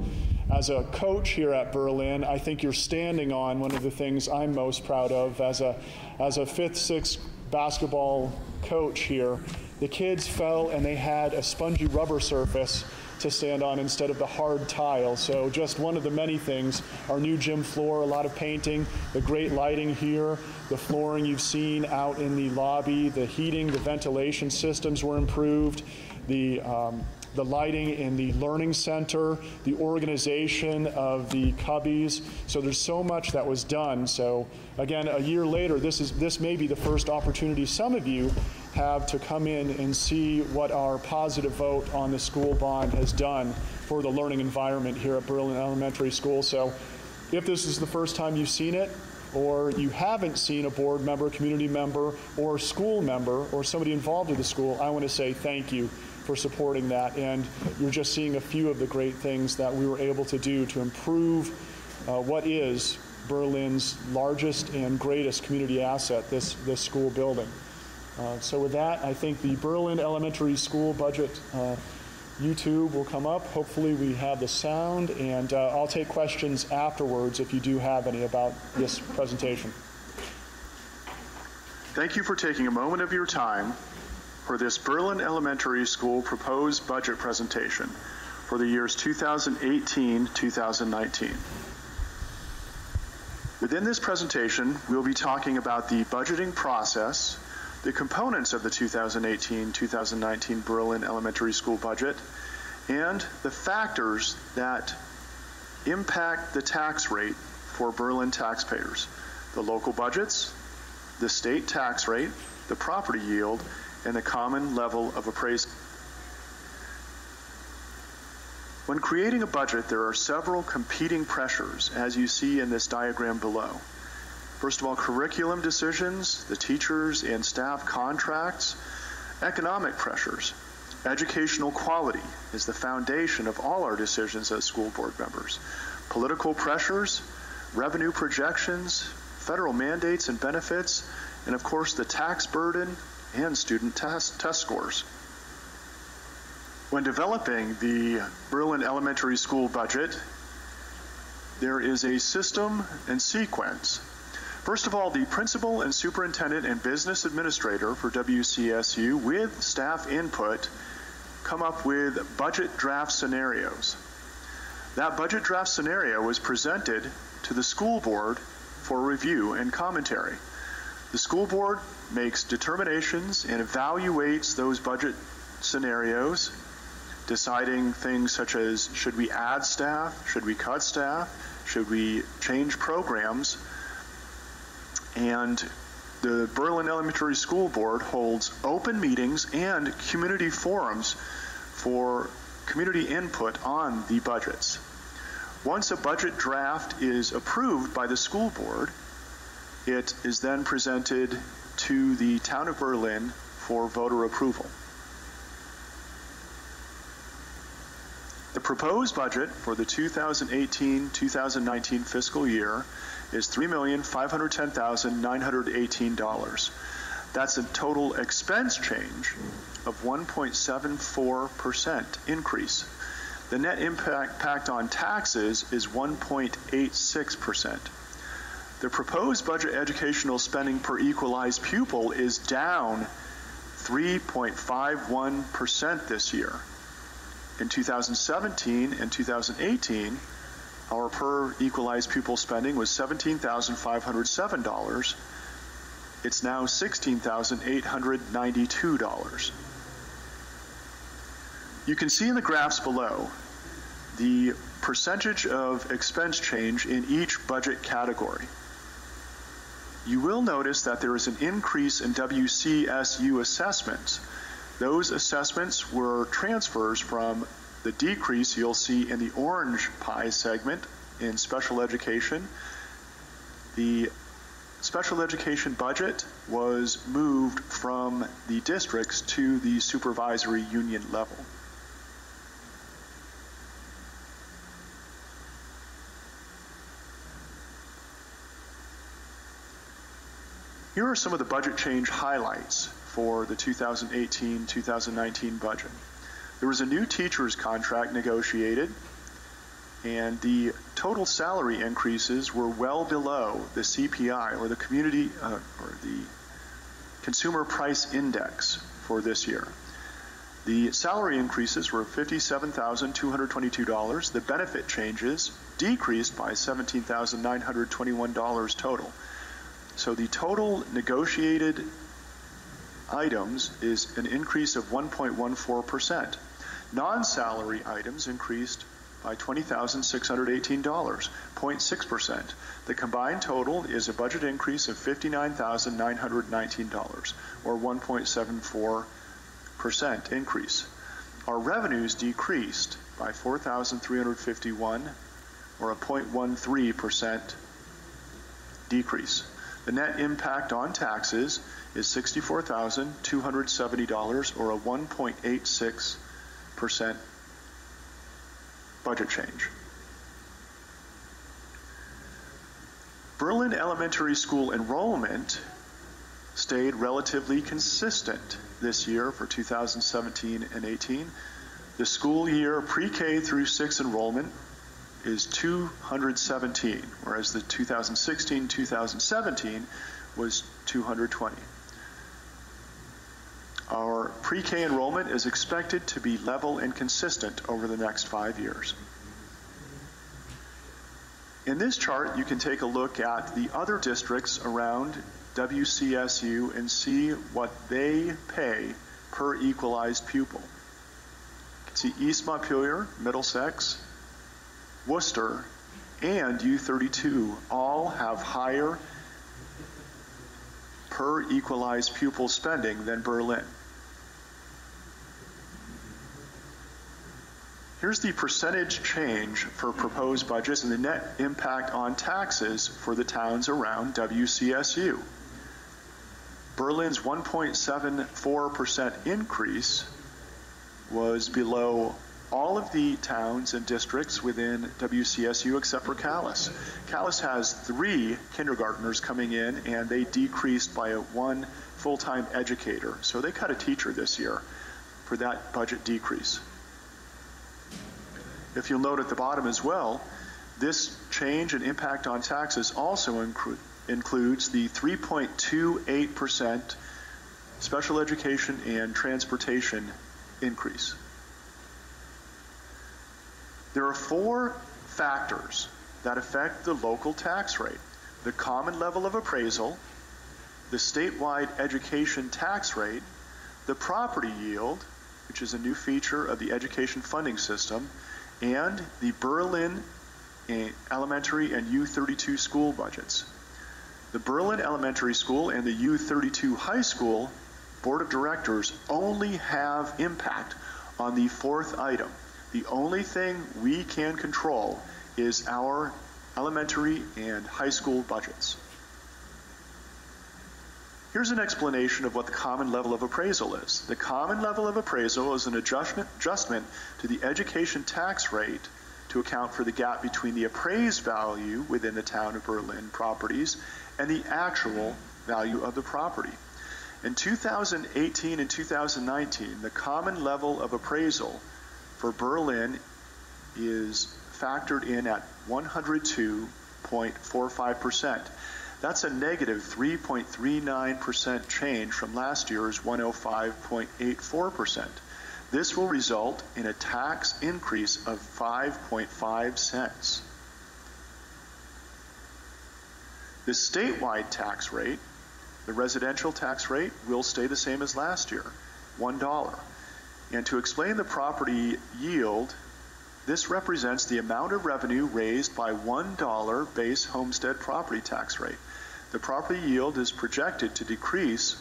S8: As a coach here at Berlin, I think you're standing on one of the things I'm most proud of as a, as a fifth, sixth basketball coach here. The kids fell and they had a spongy rubber surface to stand on instead of the hard tile. So just one of the many things. Our new gym floor, a lot of painting, the great lighting here, the flooring you've seen out in the lobby, the heating, the ventilation systems were improved, the um, the lighting in the learning center, the organization of the cubbies. So there's so much that was done. So again, a year later, this is this may be the first opportunity some of you have to come in and see what our positive vote on the school bond has done for the learning environment here at Berlin Elementary School. So if this is the first time you've seen it, or you haven't seen a board member, community member, or school member, or somebody involved with the school, I want to say thank you for supporting that. And you're just seeing a few of the great things that we were able to do to improve uh, what is Berlin's largest and greatest community asset, this, this school building. Uh, so with that, I think the Berlin Elementary School budget uh, YouTube will come up. Hopefully we have the sound, and uh, I'll take questions afterwards if you do have any about this presentation.
S28: Thank you for taking a moment of your time for this Berlin Elementary School proposed budget presentation for the years 2018-2019. Within this presentation, we'll be talking about the budgeting process, the components of the 2018-2019 Berlin Elementary School budget, and the factors that impact the tax rate for Berlin taxpayers, the local budgets, the state tax rate, the property yield, and the common level of appraisal. When creating a budget, there are several competing pressures, as you see in this diagram below. First of all, curriculum decisions, the teachers and staff contracts, economic pressures. Educational quality is the foundation of all our decisions as school board members. Political pressures, revenue projections, federal mandates and benefits, and of course the tax burden and student test, test scores. When developing the Berlin Elementary School budget, there is a system and sequence First of all, the principal and superintendent and business administrator for WCSU, with staff input, come up with budget draft scenarios. That budget draft scenario was presented to the school board for review and commentary. The school board makes determinations and evaluates those budget scenarios, deciding things such as should we add staff, should we cut staff, should we change programs, and the Berlin Elementary School Board holds open meetings and community forums for community input on the budgets. Once a budget draft is approved by the school board, it is then presented to the town of Berlin for voter approval. The proposed budget for the 2018-2019 fiscal year is $3,510,918. That's a total expense change of 1.74% increase. The net impact on taxes is 1.86%. The proposed budget educational spending per equalized pupil is down 3.51% this year. In 2017 and 2018, our per equalized pupil spending was $17,507. It's now $16,892. You can see in the graphs below the percentage of expense change in each budget category. You will notice that there is an increase in WCSU assessments. Those assessments were transfers from The decrease you'll see in the orange pie segment in special education. The special education budget was moved from the districts to the supervisory union level. Here are some of the budget change highlights for the 2018-2019 budget. There was a new teacher's contract negotiated, and the total salary increases were well below the CPI, or the community, uh, or the consumer price index for this year. The salary increases were $57,222. The benefit changes decreased by $17,921 total. So the total negotiated items is an increase of 1.14%. Non-salary items increased by $20,618, 0.6%. The combined total is a budget increase of $59,919, or 1.74% increase. Our revenues decreased by 4,351, or a 0.13% decrease. The net impact on taxes is $64,270 or a 1.86% budget change. Berlin Elementary School enrollment stayed relatively consistent this year for 2017 and 18. The school year pre-K through 6 enrollment is 217, whereas the 2016-2017 was 220. Our pre-K enrollment is expected to be level and consistent over the next five years. In this chart, you can take a look at the other districts around WCSU and see what they pay per equalized pupil. You can see East Montpelier, Middlesex, Worcester, and U32 all have higher per equalized pupil spending than Berlin. Here's the percentage change for proposed budgets and the net impact on taxes for the towns around WCSU. Berlin's 1.74% increase was below all of the towns and districts within WCSU except for Calais. Calais has three kindergarteners coming in and they decreased by one full-time educator. So they cut a teacher this year for that budget decrease. If you'll note at the bottom as well, this change and impact on taxes also inclu includes the 3.28% special education and transportation increase. There are four factors that affect the local tax rate. The common level of appraisal, the statewide education tax rate, the property yield, which is a new feature of the education funding system, and the Berlin eh, Elementary and U32 school budgets. The Berlin Elementary School and the U32 High School Board of Directors only have impact on the fourth item. The only thing we can control is our elementary and high school budgets. Here's an explanation of what the common level of appraisal is. The common level of appraisal is an adjustment, adjustment to the education tax rate to account for the gap between the appraised value within the town of Berlin properties and the actual value of the property. In 2018 and 2019, the common level of appraisal for Berlin is factored in at 102.45%. That's a negative 3.39% change from last year's 105.84%. This will result in a tax increase of 5.5 cents. The statewide tax rate, the residential tax rate, will stay the same as last year, $1. And to explain the property yield, this represents the amount of revenue raised by $1 base homestead property tax rate. The property yield is projected to decrease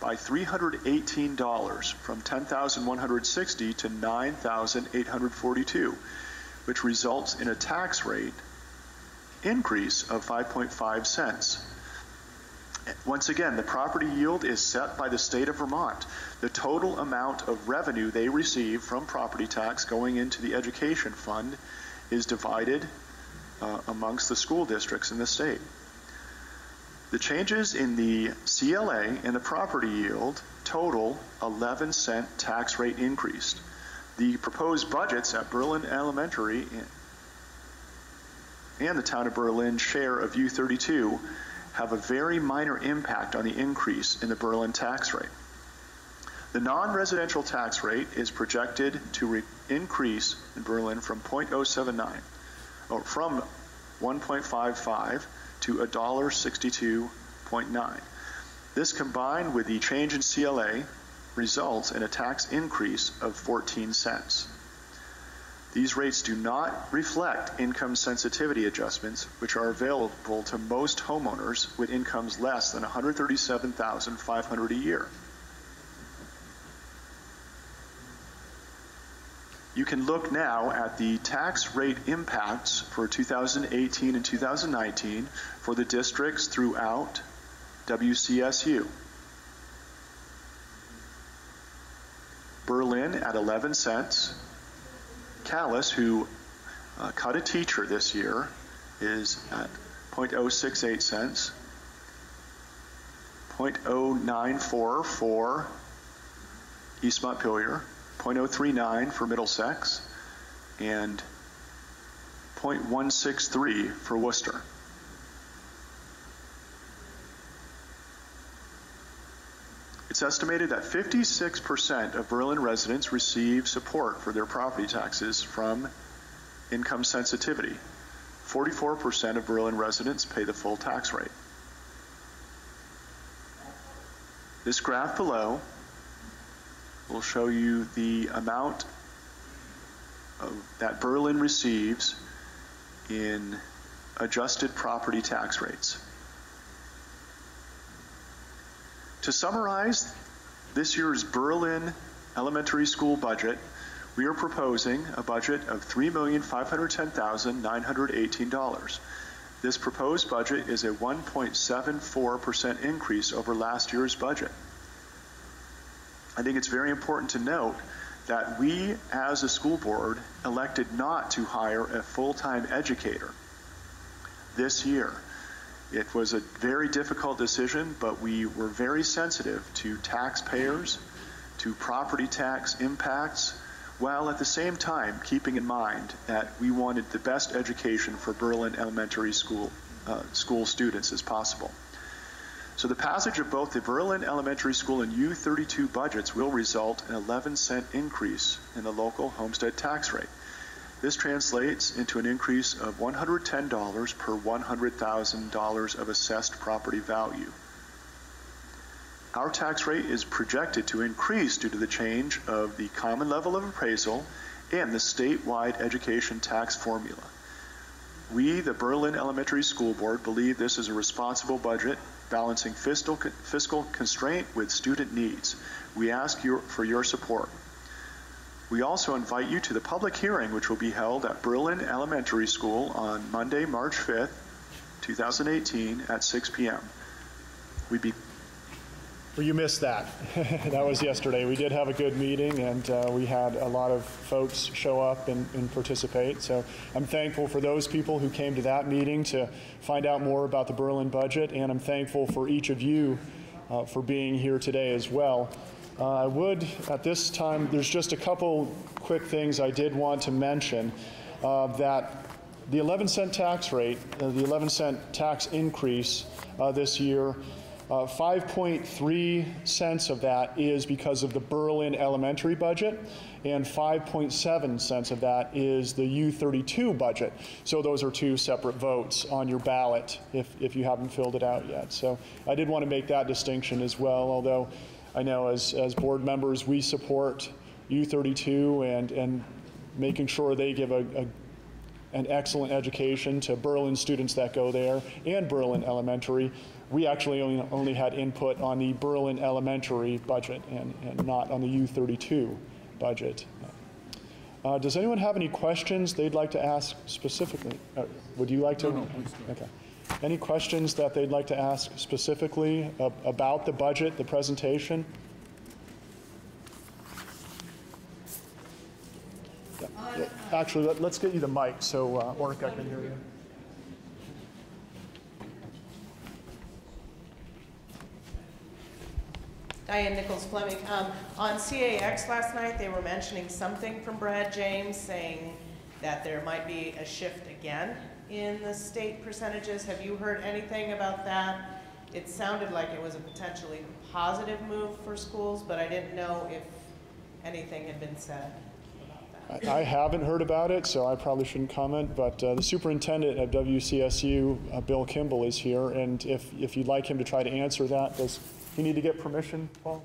S28: by $318 from 10,160 to 9,842, which results in a tax rate increase of 5.5 cents. Once again, the property yield is set by the state of Vermont. The total amount of revenue they receive from property tax going into the education fund is divided uh, amongst the school districts in the state. The changes in the CLA and the property yield total 11 cent tax rate increase. The proposed budgets at Berlin Elementary and the town of Berlin share of U32 have a very minor impact on the increase in the Berlin tax rate. The non-residential tax rate is projected to increase in Berlin from 0.079, or from 1.55 to $1.62.9. This combined with the change in CLA results in a tax increase of 14 cents. These rates do not reflect income sensitivity adjustments, which are available to most homeowners with incomes less than 137,500 dollars a year. You can look now at the tax rate impacts for 2018 and 2019 for the districts throughout WCSU. Berlin at 11 cents, Calais, who uh, cut a teacher this year, is at 0.068 cents, 0.094 for East Montpelier, 0.039 for Middlesex, and 0.163 for Worcester. It's estimated that 56% of Berlin residents receive support for their property taxes from income sensitivity. 44% of Berlin residents pay the full tax rate. This graph below will show you the amount of, that Berlin receives in adjusted property tax rates. To summarize this year's Berlin elementary school budget, we are proposing a budget of $3,510,918. This proposed budget is a 1.74% increase over last year's budget. I think it's very important to note that we, as a school board, elected not to hire a full-time educator this year. It was a very difficult decision, but we were very sensitive to taxpayers, to property tax impacts, while at the same time keeping in mind that we wanted the best education for Berlin Elementary School, uh, school students as possible. So the passage of both the Berlin Elementary School and U32 budgets will result in an 11 cent increase in the local homestead tax rate. This translates into an increase of $110 per $100,000 of assessed property value. Our tax rate is projected to increase due to the change of the common level of appraisal and the statewide education tax formula. We, the Berlin Elementary School Board, believe this is a responsible budget balancing fiscal, fiscal constraint with student needs. We ask your, for your support. We also invite you to the public hearing, which will be held at Berlin Elementary School on Monday, March 5th, 2018, at 6 p.m. We'd be
S8: well, you missed that. that was yesterday. We did have a good meeting, and uh, we had a lot of folks show up and, and, participate. So I'm thankful for those people who came to that meeting to find out more about the Berlin budget, and I'm thankful for each of you uh, for being here today as well. Uh, I would, at this time, there's just a couple quick things I did want to mention. Uh, that the 11 cent tax rate, uh, the 11 cent tax increase uh, this year, uh, 5.3 cents of that is because of the Berlin elementary budget, and 5.7 cents of that is the U32 budget. So those are two separate votes on your ballot if, if you haven't filled it out yet. So I did want to make that distinction as well, although I know as, as board members, we support U32 and, and making sure they give a, a and excellent education to Berlin students that go there and Berlin Elementary. We actually only, only had input on the Berlin Elementary budget and, and not on the U32 budget. Uh, does anyone have any questions they'd like to ask specifically? Uh, would you like to?
S1: No, no, please go.
S8: Okay. Any questions that they'd like to ask specifically ab- about the budget, the presentation? Yeah. Yeah. Actually, let, us get you the mic so uh, Orca can hear you.
S29: Diane Nichols Fleming. Um, on CAX last night, they were mentioning something from Brad James saying that there might be a shift again in the state percentages. Have you heard anything about that? It sounded like it was a potentially positive move for schools, but I didn't know if anything had been said.
S8: About that. I haven't heard about it, so I probably shouldn't comment, but uh, the superintendent at WCSU, uh, Bill Kimball, is here, and if, if you'd like him to try to answer that, does he need to get permission, Paul?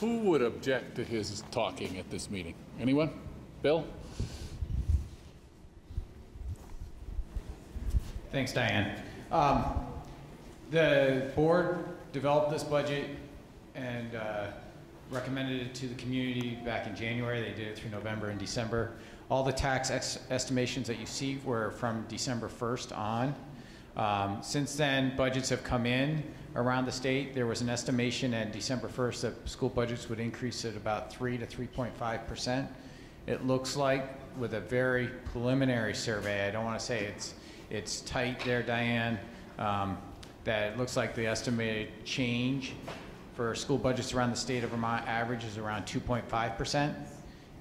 S1: Who would object to his talking at this meeting? Anyone? Bill?
S30: Thanks, Diane. Um, the board developed this budget and uh, recommended it to the community back in January. They did it through November and December. All the tax ex- estimations that you see were from December 1st on. Um, since then, budgets have come in around the state. There was an estimation at December 1st that school budgets would increase at about 3 to 3.5 percent. It looks like, with a very preliminary survey, I don't want to say it's it's tight there, Diane, um, that it looks like the estimated change for school budgets around the state of Vermont average is around 2.5 percent.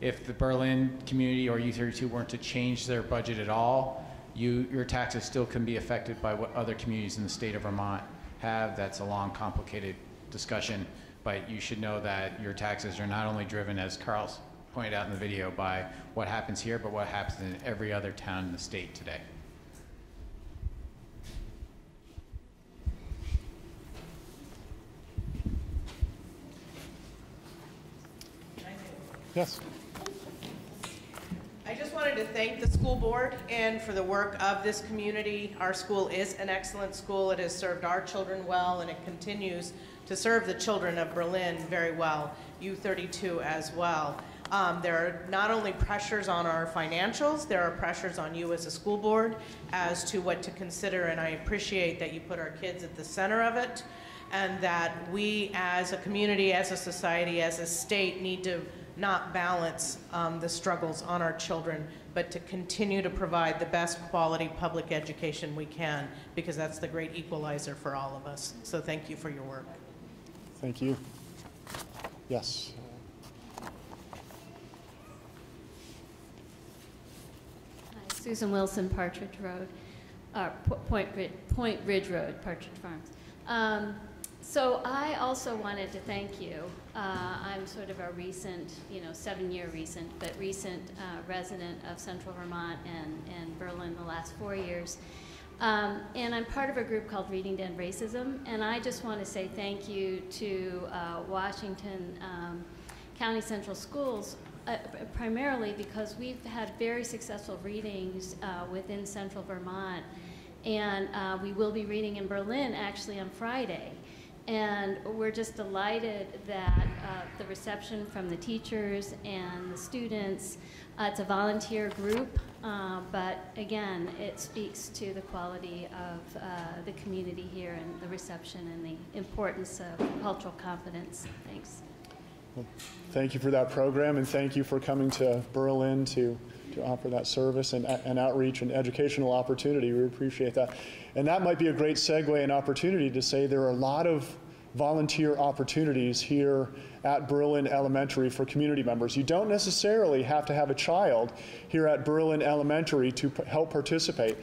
S30: If the Berlin community or U32 weren't to change their budget at all, you, your taxes still can be affected by what other communities in the state of Vermont have. That's a long, complicated discussion, but you should know that your taxes are not only driven, as Carl's pointed out in the video, by what happens here, but what happens in every other town in the state today.
S8: Yes.
S29: I just wanted to thank the school board and for the work of this community. Our school is an excellent school. It has served our children well, and it continues to serve the children of Berlin very well, U32 as well. Um, there are not only pressures on our financials, there are pressures on you as a school board as to what to consider, and I appreciate that you put our kids at the center of it, and that we as a community, as a society, as a state need to not balance um, the struggles on our children, but to continue to provide the best quality public education we can, because that's the great equalizer for all of us. So thank you for your work.
S8: Thank you. Yes.
S31: Hi, Susan Wilson, Partridge Road, uh, Point, Rid- Point Ridge Road, Partridge Farms. Um, so I also wanted to thank you. Uh, I'm sort of a recent, you know, seven-year recent, but recent uh, resident of Central Vermont and, and Berlin the last four years. Um, and I'm part of a group called Reading Den Racism, and I just want to say thank you to uh, Washington um, County Central Schools, uh, primarily because we've had very successful readings uh, within Central Vermont, and uh, we will be reading in Berlin actually on Friday. And we're just delighted that uh, the reception from the teachers and the students, uh, it's a volunteer group, uh, but again, it speaks to the quality of uh, the community here and the reception and the importance of cultural confidence. Thanks.
S8: Well, thank you for that program, and thank you for coming to Berlin to, to offer that service and, and outreach and educational opportunity. We appreciate that. And that might be a great segue and opportunity to say there are a lot of volunteer opportunities here at Berlin Elementary for community members. You don't necessarily have to have a child here at Berlin Elementary to help participate.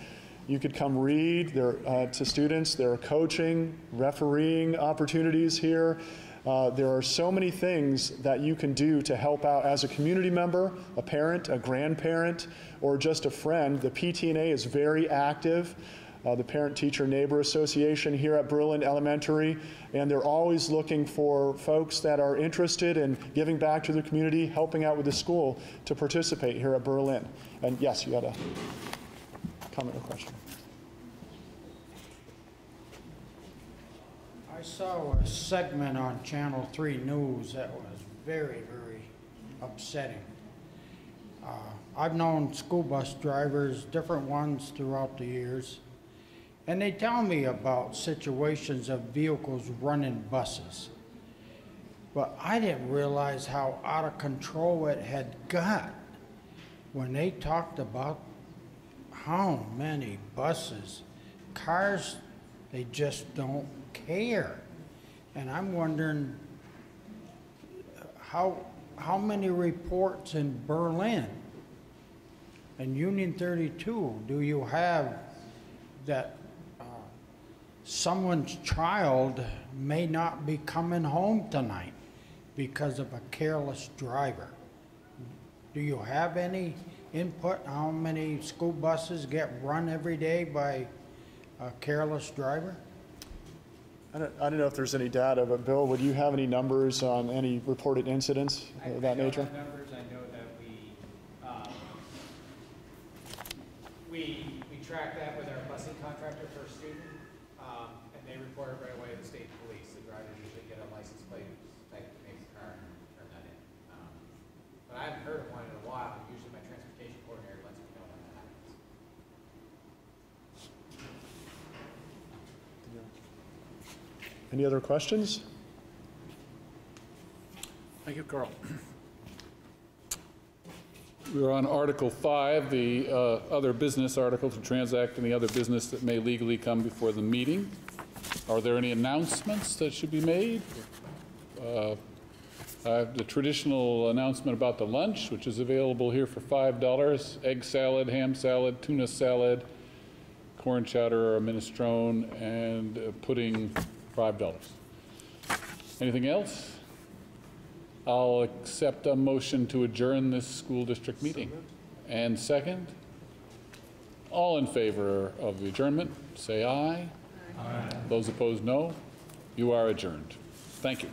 S8: You could come read there, uh, to students. There are coaching, refereeing opportunities here. Uh, there are so many things that you can do to help out as a community member, a parent, a grandparent, or just a friend. The PTNA is very active. uh, the Parent Teacher Neighbor Association here at Berlin Elementary, and they're always looking for folks that are interested in giving back to the community, helping out with the school to participate here at Berlin. And yes, you had a comment or question.
S19: I saw a segment on Channel 3 News that was very, very upsetting. Uh, I've known school bus drivers, different ones throughout the years, and they tell me about situations of vehicles running buses. But I didn't realize how out of control it had got when they talked about how many buses, cars, they just don't care. And I'm wondering how, how many reports in Berlin and Union 32 do you have that uh, someone's child may not be coming home tonight because of a careless driver? Do you have any input how many school buses get run every day by a careless driver?
S8: I don't, I don't know if there's any data, but Bill, would you have any numbers on any reported incidents of that nature?
S30: numbers, I know that we, um, we, we track that with our busing contractor per student, um, and they report it right away to the state police. The drivers usually get a license plate that makes the car and turn that in. Um, But I haven't heard of one in a while. Usually my transportation coordinator lets me know when that happens.
S8: Any other questions?
S1: Thank you, Carl. We're on Article 5, the uh, other business article to transact any other business that may legally come before the meeting. Are there any announcements that should be made? Uh, I have the traditional announcement about the lunch, which is available here for $5. Egg salad, ham salad, tuna salad, corn chowder or minestrone, and uh, pudding, $5. Anything else? I'll accept a motion to adjourn this school district meeting. And second? All in favor of the adjournment, say aye. Aye. Those opposed, no. You are adjourned. Thank you.